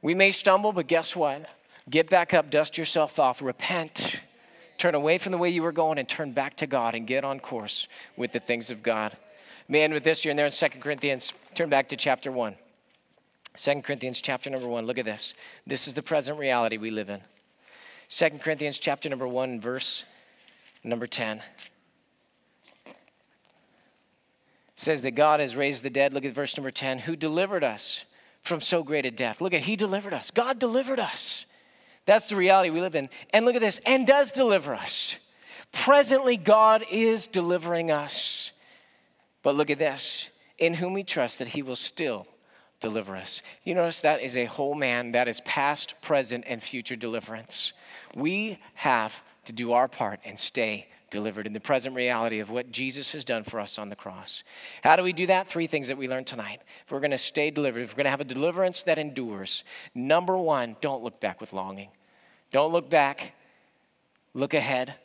We may stumble, but guess what? Get back up, dust yourself off, repent, turn away from the way you were going, and turn back to God and get on course with the things of God. May end with this. You're in there in 2 Corinthians. Turn back to chapter 1. 2 Corinthians chapter number 1. Look at this. This is the present reality we live in. 2 Corinthians chapter number 1, verse number 10. Says that God has raised the dead. Look at verse number 10 who delivered us from so great a death. Look at, He delivered us. God delivered us. That's the reality we live in. And look at this, and does deliver us. Presently, God is delivering us. But look at this in whom we trust that He will still deliver us. You notice that is a whole man, that is past, present, and future deliverance. We have to do our part and stay delivered in the present reality of what Jesus has done for us on the cross. How do we do that? Three things that we learned tonight. If we're going to stay delivered, if we're going to have a deliverance that endures, number one, don't look back with longing. Don't look back, look ahead.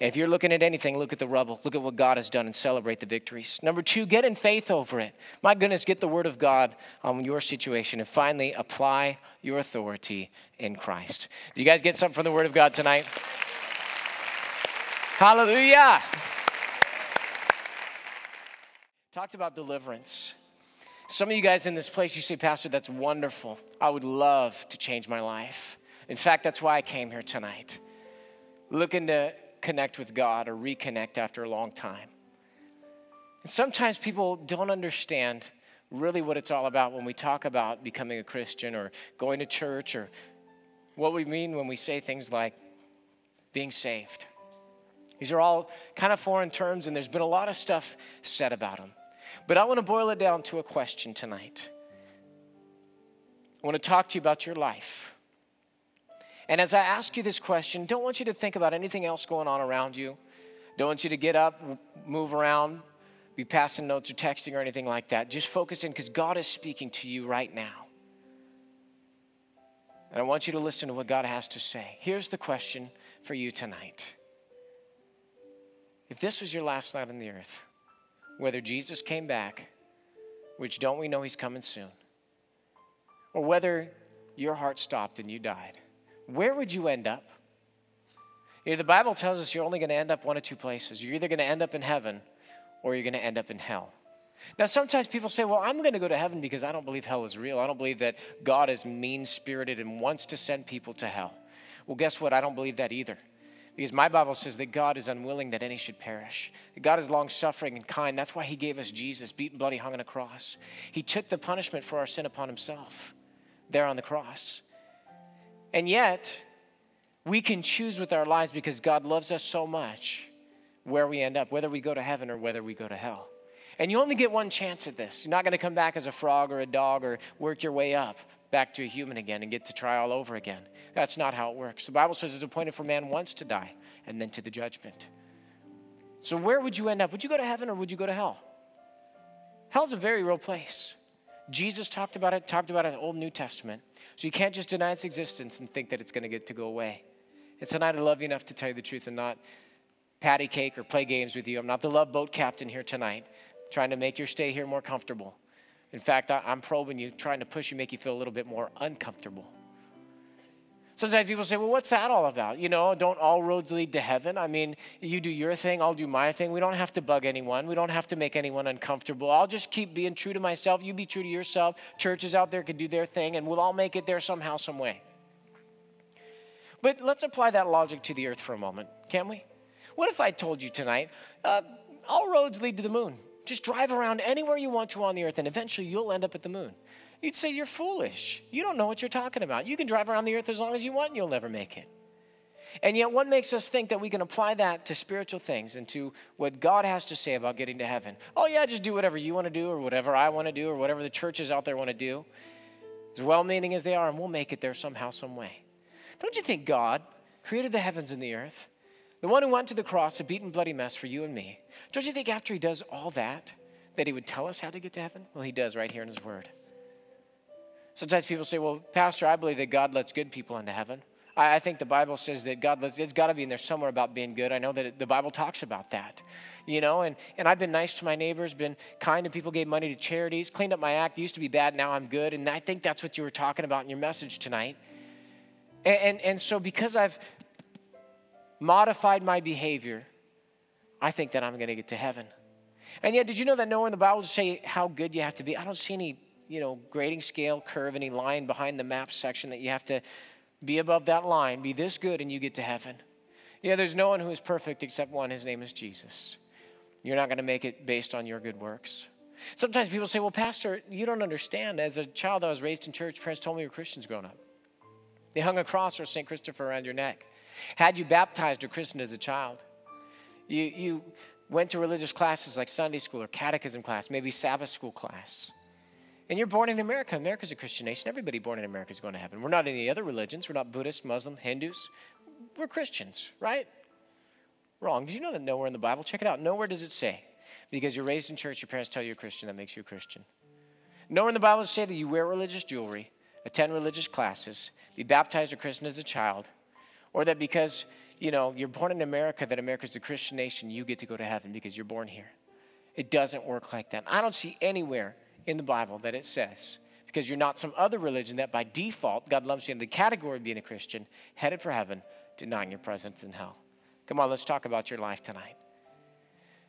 If you're looking at anything, look at the rubble. Look at what God has done and celebrate the victories. Number two, get in faith over it. My goodness, get the word of God on your situation. And finally, apply your authority in Christ. Do you guys get something from the word of God tonight? Hallelujah. Talked about deliverance. Some of you guys in this place, you say, Pastor, that's wonderful. I would love to change my life. In fact, that's why I came here tonight. Looking to connect with God or reconnect after a long time. And sometimes people don't understand really what it's all about when we talk about becoming a Christian or going to church or what we mean when we say things like being saved. These are all kind of foreign terms, and there's been a lot of stuff said about them. But I want to boil it down to a question tonight. I want to talk to you about your life. And as I ask you this question, don't want you to think about anything else going on around you. Don't want you to get up, move around, be passing notes or texting or anything like that. Just focus in because God is speaking to you right now. And I want you to listen to what God has to say. Here's the question for you tonight. This was your last night on the earth, whether Jesus came back, which don't we know he's coming soon, or whether your heart stopped and you died, where would you end up? You know, the Bible tells us you're only going to end up one of two places. You're either going to end up in heaven or you're going to end up in hell. Now, sometimes people say, Well, I'm going to go to heaven because I don't believe hell is real. I don't believe that God is mean spirited and wants to send people to hell. Well, guess what? I don't believe that either. Because my Bible says that God is unwilling that any should perish. God is long suffering and kind. That's why He gave us Jesus, beaten, bloody, hung on a cross. He took the punishment for our sin upon Himself there on the cross. And yet, we can choose with our lives because God loves us so much where we end up, whether we go to heaven or whether we go to hell. And you only get one chance at this. You're not going to come back as a frog or a dog or work your way up back to a human again and get to try all over again. That's not how it works. The Bible says it's appointed for man once to die and then to the judgment. So, where would you end up? Would you go to heaven or would you go to hell? Hell's a very real place. Jesus talked about it, talked about it in the Old New Testament. So you can't just deny its existence and think that it's going to get to go away. And tonight I love you enough to tell you the truth and not patty cake or play games with you. I'm not the love boat captain here tonight, trying to make your stay here more comfortable. In fact, I'm probing you, trying to push you, make you feel a little bit more uncomfortable. Sometimes people say, well, what's that all about? You know, don't all roads lead to heaven? I mean, you do your thing, I'll do my thing. We don't have to bug anyone. We don't have to make anyone uncomfortable. I'll just keep being true to myself. You be true to yourself. Churches out there can do their thing, and we'll all make it there somehow, some way. But let's apply that logic to the earth for a moment, can't we? What if I told you tonight, uh, all roads lead to the moon? Just drive around anywhere you want to on the earth, and eventually you'll end up at the moon. You'd say, You're foolish. You don't know what you're talking about. You can drive around the earth as long as you want and you'll never make it. And yet, what makes us think that we can apply that to spiritual things and to what God has to say about getting to heaven? Oh, yeah, just do whatever you want to do or whatever I want to do or whatever the churches out there want to do, as well meaning as they are, and we'll make it there somehow, some way. Don't you think God created the heavens and the earth, the one who went to the cross, a beaten, bloody mess for you and me? Don't you think after he does all that, that he would tell us how to get to heaven? Well, he does right here in his word. Sometimes people say, well, Pastor, I believe that God lets good people into heaven. I, I think the Bible says that God lets, it's got to be in there somewhere about being good. I know that it, the Bible talks about that, you know, and, and I've been nice to my neighbors, been kind to people, gave money to charities, cleaned up my act. Used to be bad, now I'm good. And I think that's what you were talking about in your message tonight. And, and, and so because I've modified my behavior, I think that I'm going to get to heaven. And yet, did you know that nowhere in the Bible to say how good you have to be? I don't see any you know, grading scale, curve, any line behind the map section that you have to be above that line, be this good, and you get to heaven. Yeah, there's no one who is perfect except one. His name is Jesus. You're not going to make it based on your good works. Sometimes people say, Well, Pastor, you don't understand. As a child, I was raised in church. Parents told me we were Christians growing up. They hung a cross or St. Christopher around your neck. Had you baptized or christened as a child? You, you went to religious classes like Sunday school or catechism class, maybe Sabbath school class. And you're born in America. America's a Christian nation. Everybody born in America is going to heaven. We're not any other religions. We're not Buddhists, Muslim, Hindus. We're Christians, right? Wrong. Did you know that nowhere in the Bible? Check it out. Nowhere does it say because you're raised in church, your parents tell you you're a Christian, that makes you a Christian. Nowhere in the Bible does it say that you wear religious jewelry, attend religious classes, be baptized or christened as a child, or that because you know you're born in America, that America's a Christian nation, you get to go to heaven because you're born here. It doesn't work like that. I don't see anywhere in the Bible that it says because you're not some other religion that by default God lumps you in the category of being a Christian, headed for heaven, denying your presence in hell. Come on, let's talk about your life tonight.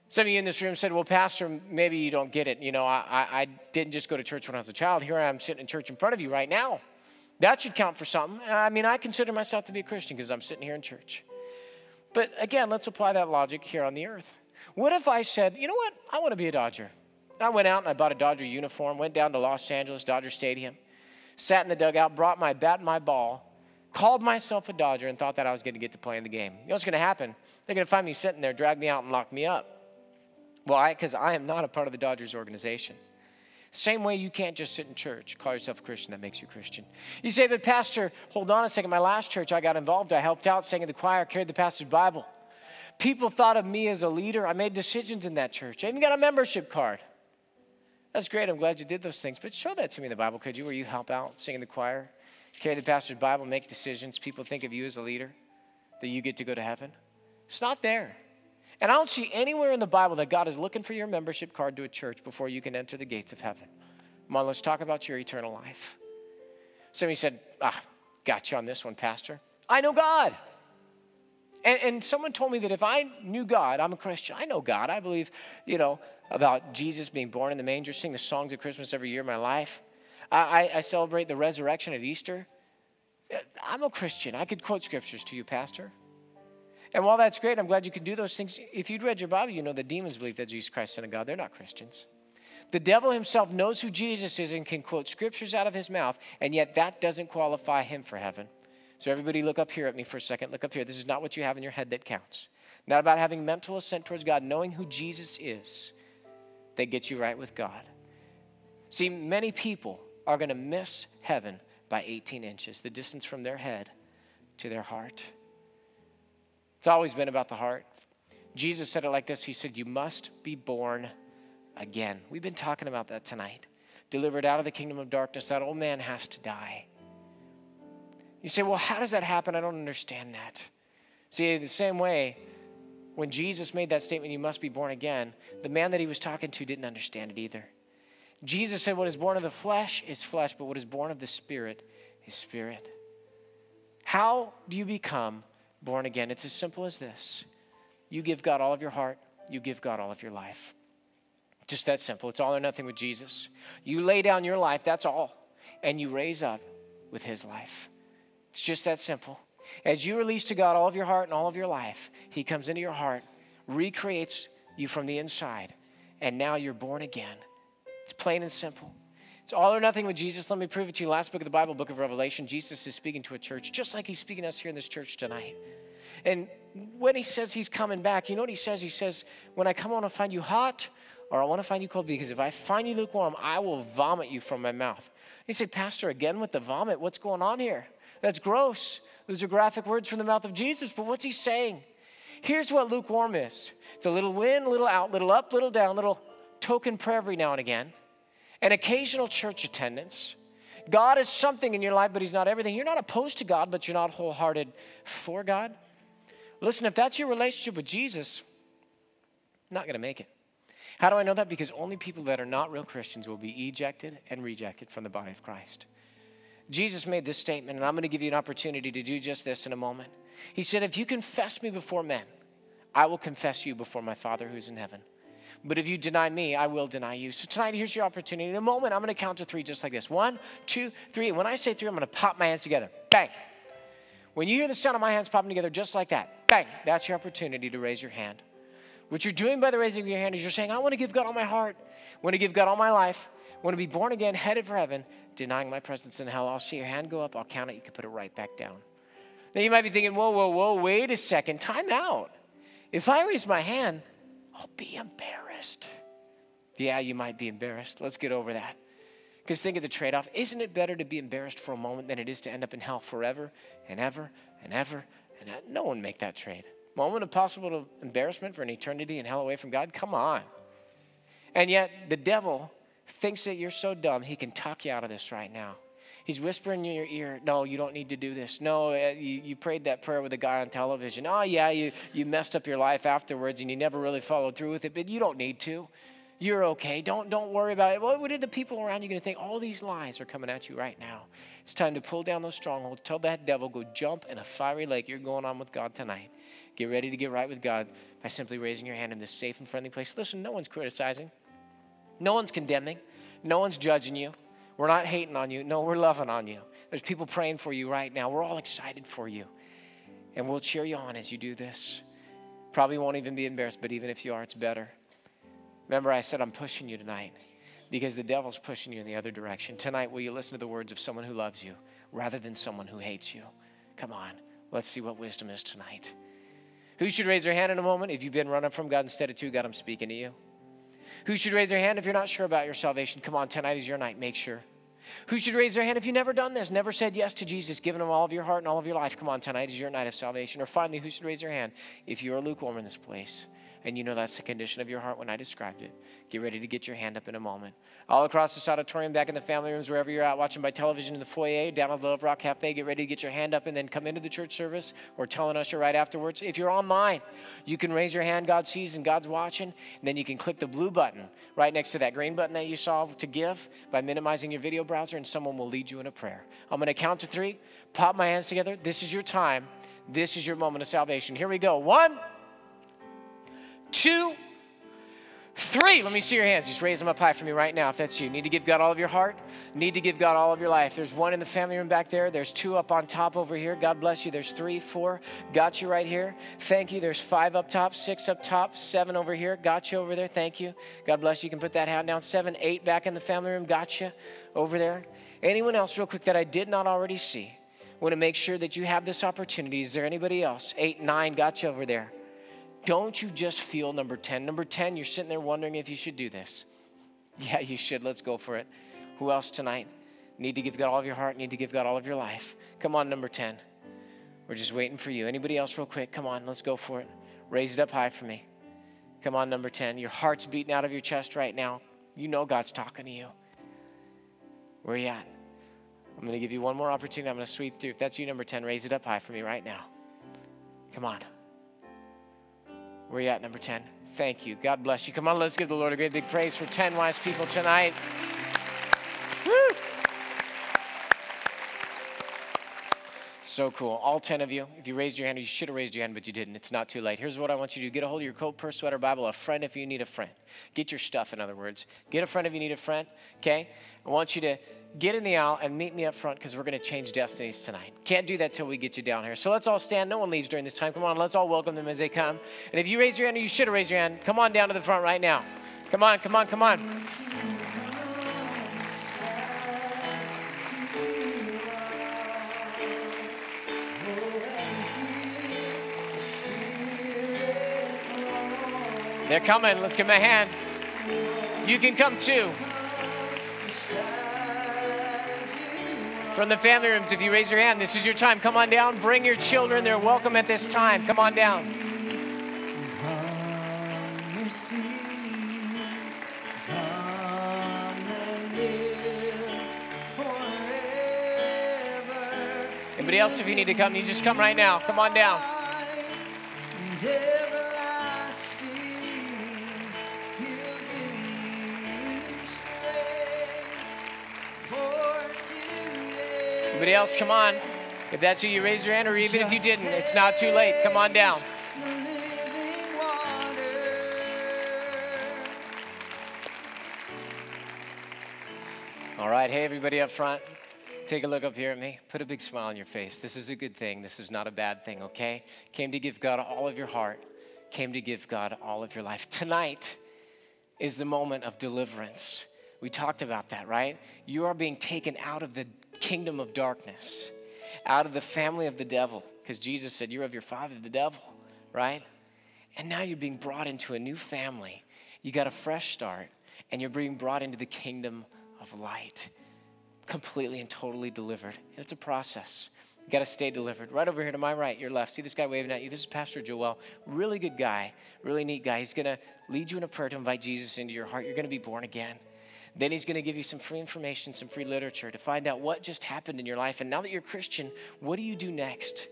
Some of you in this room said, Well, Pastor, maybe you don't get it. You know, I, I didn't just go to church when I was a child. Here I am sitting in church in front of you right now. That should count for something. I mean, I consider myself to be a Christian because I'm sitting here in church. But again, let's apply that logic here on the earth. What if I said, You know what? I want to be a Dodger. I went out and I bought a Dodger uniform, went down to Los Angeles, Dodger Stadium, sat in the dugout, brought my bat and my ball, called myself a Dodger, and thought that I was going to get to play in the game. You know what's going to happen? They're going to find me sitting there, drag me out, and lock me up. Why? Because I am not a part of the Dodgers organization. Same way you can't just sit in church, call yourself a Christian, that makes you Christian. You say, but Pastor, hold on a second. My last church, I got involved. I helped out, sang in the choir, carried the pastor's Bible. People thought of me as a leader. I made decisions in that church. I even got a membership card. That's great. I'm glad you did those things. But show that to me in the Bible, could you, where you help out, sing in the choir, carry the pastor's Bible, make decisions. People think of you as a leader, that you get to go to heaven. It's not there. And I don't see anywhere in the Bible that God is looking for your membership card to a church before you can enter the gates of heaven. Come on, let's talk about your eternal life. Somebody said, Ah, got you on this one, Pastor. I know God. And, and someone told me that if I knew God, I'm a Christian. I know God. I believe, you know, about Jesus being born in the manger, sing the songs of Christmas every year of my life. I, I, I celebrate the resurrection at Easter. I'm a Christian. I could quote scriptures to you, Pastor. And while that's great, I'm glad you can do those things. If you'd read your Bible, you know the demons believe that Jesus Christ is Son of God. They're not Christians. The devil himself knows who Jesus is and can quote scriptures out of his mouth, and yet that doesn't qualify him for heaven. So, everybody, look up here at me for a second. Look up here. This is not what you have in your head that counts. Not about having mental assent towards God, knowing who Jesus is that gets you right with God. See, many people are going to miss heaven by 18 inches, the distance from their head to their heart. It's always been about the heart. Jesus said it like this He said, You must be born again. We've been talking about that tonight. Delivered out of the kingdom of darkness, that old man has to die. You say, Well, how does that happen? I don't understand that. See, the same way, when Jesus made that statement, You must be born again, the man that he was talking to didn't understand it either. Jesus said, What is born of the flesh is flesh, but what is born of the spirit is spirit. How do you become born again. It's as simple as this you give God all of your heart, you give God all of your life. Just that simple. It's all or nothing with Jesus. You lay down your life, that's all, and you raise up with His life. It's just that simple. As you release to God all of your heart and all of your life, He comes into your heart, recreates you from the inside, and now you're born again. It's plain and simple. It's all or nothing with Jesus. Let me prove it to you. Last book of the Bible, book of Revelation, Jesus is speaking to a church just like he's speaking to us here in this church tonight. And when he says he's coming back, you know what he says? He says, When I come, I want to find you hot or I want to find you cold because if I find you lukewarm, I will vomit you from my mouth. He said, Pastor, again with the vomit, what's going on here? That's gross. Those are graphic words from the mouth of Jesus, but what's he saying? Here's what lukewarm is it's a little in, a little out, little up, little down, little token prayer every now and again, an occasional church attendance. God is something in your life, but He's not everything. You're not opposed to God, but you're not wholehearted for God. Listen, if that's your relationship with Jesus, not going to make it. How do I know that? Because only people that are not real Christians will be ejected and rejected from the body of Christ. Jesus made this statement, and I'm going to give you an opportunity to do just this in a moment. He said, If you confess me before men, I will confess you before my Father who's in heaven. But if you deny me, I will deny you. So tonight, here's your opportunity. In a moment, I'm going to count to three just like this one, two, three. When I say three, I'm going to pop my hands together. Bang. When you hear the sound of my hands popping together just like that, bang, that's your opportunity to raise your hand. What you're doing by the raising of your hand is you're saying, I want to give God all my heart, I want to give God all my life, I want to be born again, headed for heaven, denying my presence in hell. I'll see your hand go up, I'll count it, you can put it right back down. Now you might be thinking, whoa, whoa, whoa, wait a second, time out. If I raise my hand, I'll be embarrassed. Yeah, you might be embarrassed. Let's get over that. Because think of the trade off. Isn't it better to be embarrassed for a moment than it is to end up in hell forever and ever and ever and ever? No one make that trade. Moment of possible embarrassment for an eternity in hell away from God? Come on. And yet, the devil thinks that you're so dumb, he can talk you out of this right now. He's whispering in your ear, no, you don't need to do this. No, uh, you, you prayed that prayer with a guy on television. Oh, yeah, you, you messed up your life afterwards and you never really followed through with it, but you don't need to. You're okay. Don't, don't worry about it. What are the people around you going to think? All these lies are coming at you right now. It's time to pull down those strongholds. Tell that devil, go jump in a fiery lake. You're going on with God tonight. Get ready to get right with God by simply raising your hand in this safe and friendly place. Listen, no one's criticizing, no one's condemning, no one's judging you. We're not hating on you. No, we're loving on you. There's people praying for you right now. We're all excited for you. And we'll cheer you on as you do this. Probably won't even be embarrassed, but even if you are, it's better. Remember, I said I'm pushing you tonight because the devil's pushing you in the other direction. Tonight, will you listen to the words of someone who loves you rather than someone who hates you? Come on, let's see what wisdom is tonight. Who should raise their hand in a moment? If you've been running from God instead of to God, I'm speaking to you. Who should raise their hand if you're not sure about your salvation? Come on, tonight is your night. Make sure. Who should raise their hand if you've never done this, never said yes to Jesus, given him all of your heart and all of your life? Come on, tonight is your night of salvation. Or finally, who should raise their hand if you're lukewarm in this place? And you know that's the condition of your heart when I described it. Get ready to get your hand up in a moment. All across this auditorium, back in the family rooms, wherever you're at, watching by television in the foyer, down at the Love Rock Cafe, get ready to get your hand up and then come into the church service or telling us you're right afterwards. If you're online, you can raise your hand. God sees and God's watching. And then you can click the blue button right next to that green button that you saw to give by minimizing your video browser, and someone will lead you in a prayer. I'm going to count to three, pop my hands together. This is your time. This is your moment of salvation. Here we go. One two, three. Let me see your hands. Just raise them up high for me right now if that's you. Need to give God all of your heart. Need to give God all of your life. There's one in the family room back there. There's two up on top over here. God bless you. There's three, four. Got you right here. Thank you. There's five up top, six up top, seven over here. Got you over there. Thank you. God bless you. You can put that hand down. Seven, eight back in the family room. Got you over there. Anyone else, real quick, that I did not already see? Want to make sure that you have this opportunity. Is there anybody else? Eight, nine, got you over there. Don't you just feel number 10? Number 10, you're sitting there wondering if you should do this. [laughs] Yeah, you should. Let's go for it. Who else tonight? Need to give God all of your heart, need to give God all of your life. Come on, number 10. We're just waiting for you. Anybody else, real quick? Come on, let's go for it. Raise it up high for me. Come on, number 10. Your heart's beating out of your chest right now. You know God's talking to you. Where are you at? I'm going to give you one more opportunity. I'm going to sweep through. If that's you, number 10, raise it up high for me right now. Come on. Where you at, number 10? Thank you. God bless you. Come on, let's give the Lord a great big praise for 10 wise people tonight. So cool. All 10 of you, if you raised your hand, you should have raised your hand, but you didn't. It's not too late. Here's what I want you to do get a hold of your coat, purse, sweater, Bible, a friend if you need a friend. Get your stuff, in other words. Get a friend if you need a friend, okay? I want you to get in the aisle and meet me up front because we're going to change destinies tonight. Can't do that till we get you down here. So let's all stand. No one leaves during this time. Come on, let's all welcome them as they come. And if you raised your hand, or you should have raised your hand, come on down to the front right now. Come on, come on, come on. They're coming. Let's give them a hand. You can come too. From the family rooms, if you raise your hand, this is your time. Come on down. Bring your children. They're welcome at this time. Come on down. Anybody else, if you need to come, you just come right now. Come on down. Anybody else? Come on. If that's who you raise your hand, or even if you didn't, it's not too late. Come on down. All right, hey, everybody up front. Take a look up here at me. Put a big smile on your face. This is a good thing. This is not a bad thing, okay? Came to give God all of your heart. came to give God all of your life. Tonight is the moment of deliverance. We talked about that, right? You are being taken out of the kingdom of darkness, out of the family of the devil, because Jesus said, You're of your father, the devil, right? And now you're being brought into a new family. You got a fresh start, and you're being brought into the kingdom of light, completely and totally delivered. It's a process. You got to stay delivered. Right over here to my right, your left. See this guy waving at you? This is Pastor Joel. Really good guy, really neat guy. He's going to lead you in a prayer to invite Jesus into your heart. You're going to be born again. Then he's going to give you some free information, some free literature to find out what just happened in your life. And now that you're a Christian, what do you do next?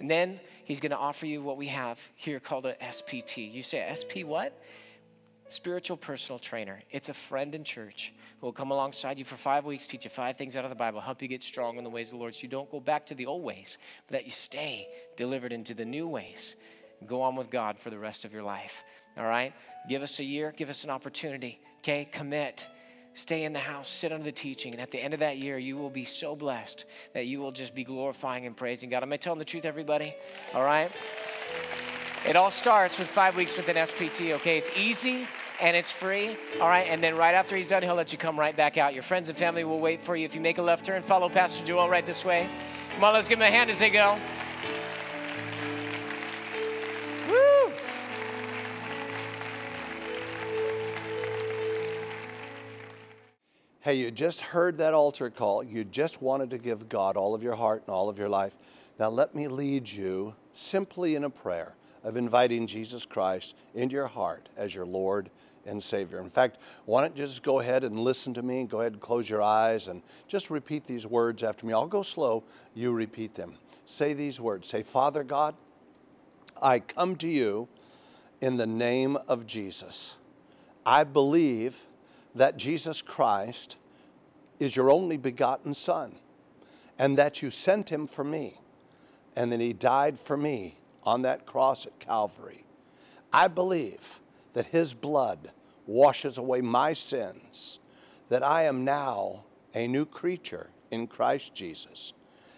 And then he's going to offer you what we have here called a SPT. You say, SP what? Spiritual personal trainer. It's a friend in church who will come alongside you for five weeks, teach you five things out of the Bible, help you get strong in the ways of the Lord so you don't go back to the old ways, but that you stay delivered into the new ways. Go on with God for the rest of your life. All right? Give us a year, give us an opportunity. Okay? Commit stay in the house, sit under the teaching, and at the end of that year, you will be so blessed that you will just be glorifying and praising God. Am I telling the truth, everybody? All right? It all starts with five weeks with an SPT, okay? It's easy and it's free, all right? And then right after he's done, he'll let you come right back out. Your friends and family will wait for you. If you make a left turn, follow Pastor Joel right this way. Come on, let's give him a hand as they go. Hey, you just heard that altar call. You just wanted to give God all of your heart and all of your life. Now, let me lead you simply in a prayer of inviting Jesus Christ into your heart as your Lord and Savior. In fact, why don't you just go ahead and listen to me? Go ahead and close your eyes and just repeat these words after me. I'll go slow, you repeat them. Say these words Say, Father God, I come to you in the name of Jesus. I believe that Jesus Christ is your only begotten Son and that you sent him for me and that he died for me on that cross at Calvary. I believe that his blood washes away my sins, that I am now a new creature in Christ Jesus.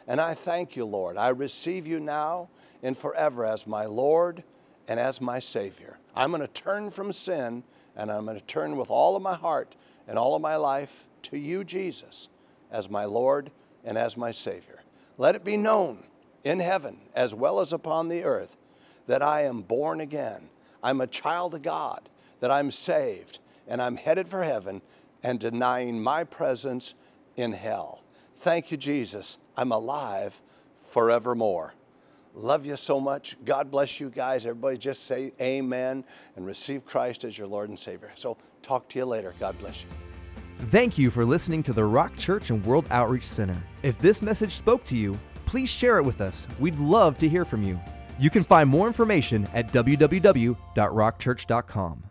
And I thank you, Lord. I receive you now and forever as my Lord and as my Savior. I'm going to turn from sin and I'm going to turn with all of my heart and all of my life to you, Jesus, as my Lord and as my Savior. Let it be known in heaven as well as upon the earth that I am born again. I'm a child of God, that I'm saved, and I'm headed for heaven and denying my presence in hell. Thank you, Jesus. I'm alive forevermore. Love you so much. God bless you guys. Everybody just say amen and receive Christ as your Lord and Savior. So talk to you later. God bless you. Thank you for listening to the Rock Church and World Outreach Center. If this message spoke to you, please share it with us. We'd love to hear from you. You can find more information at www.rockchurch.com.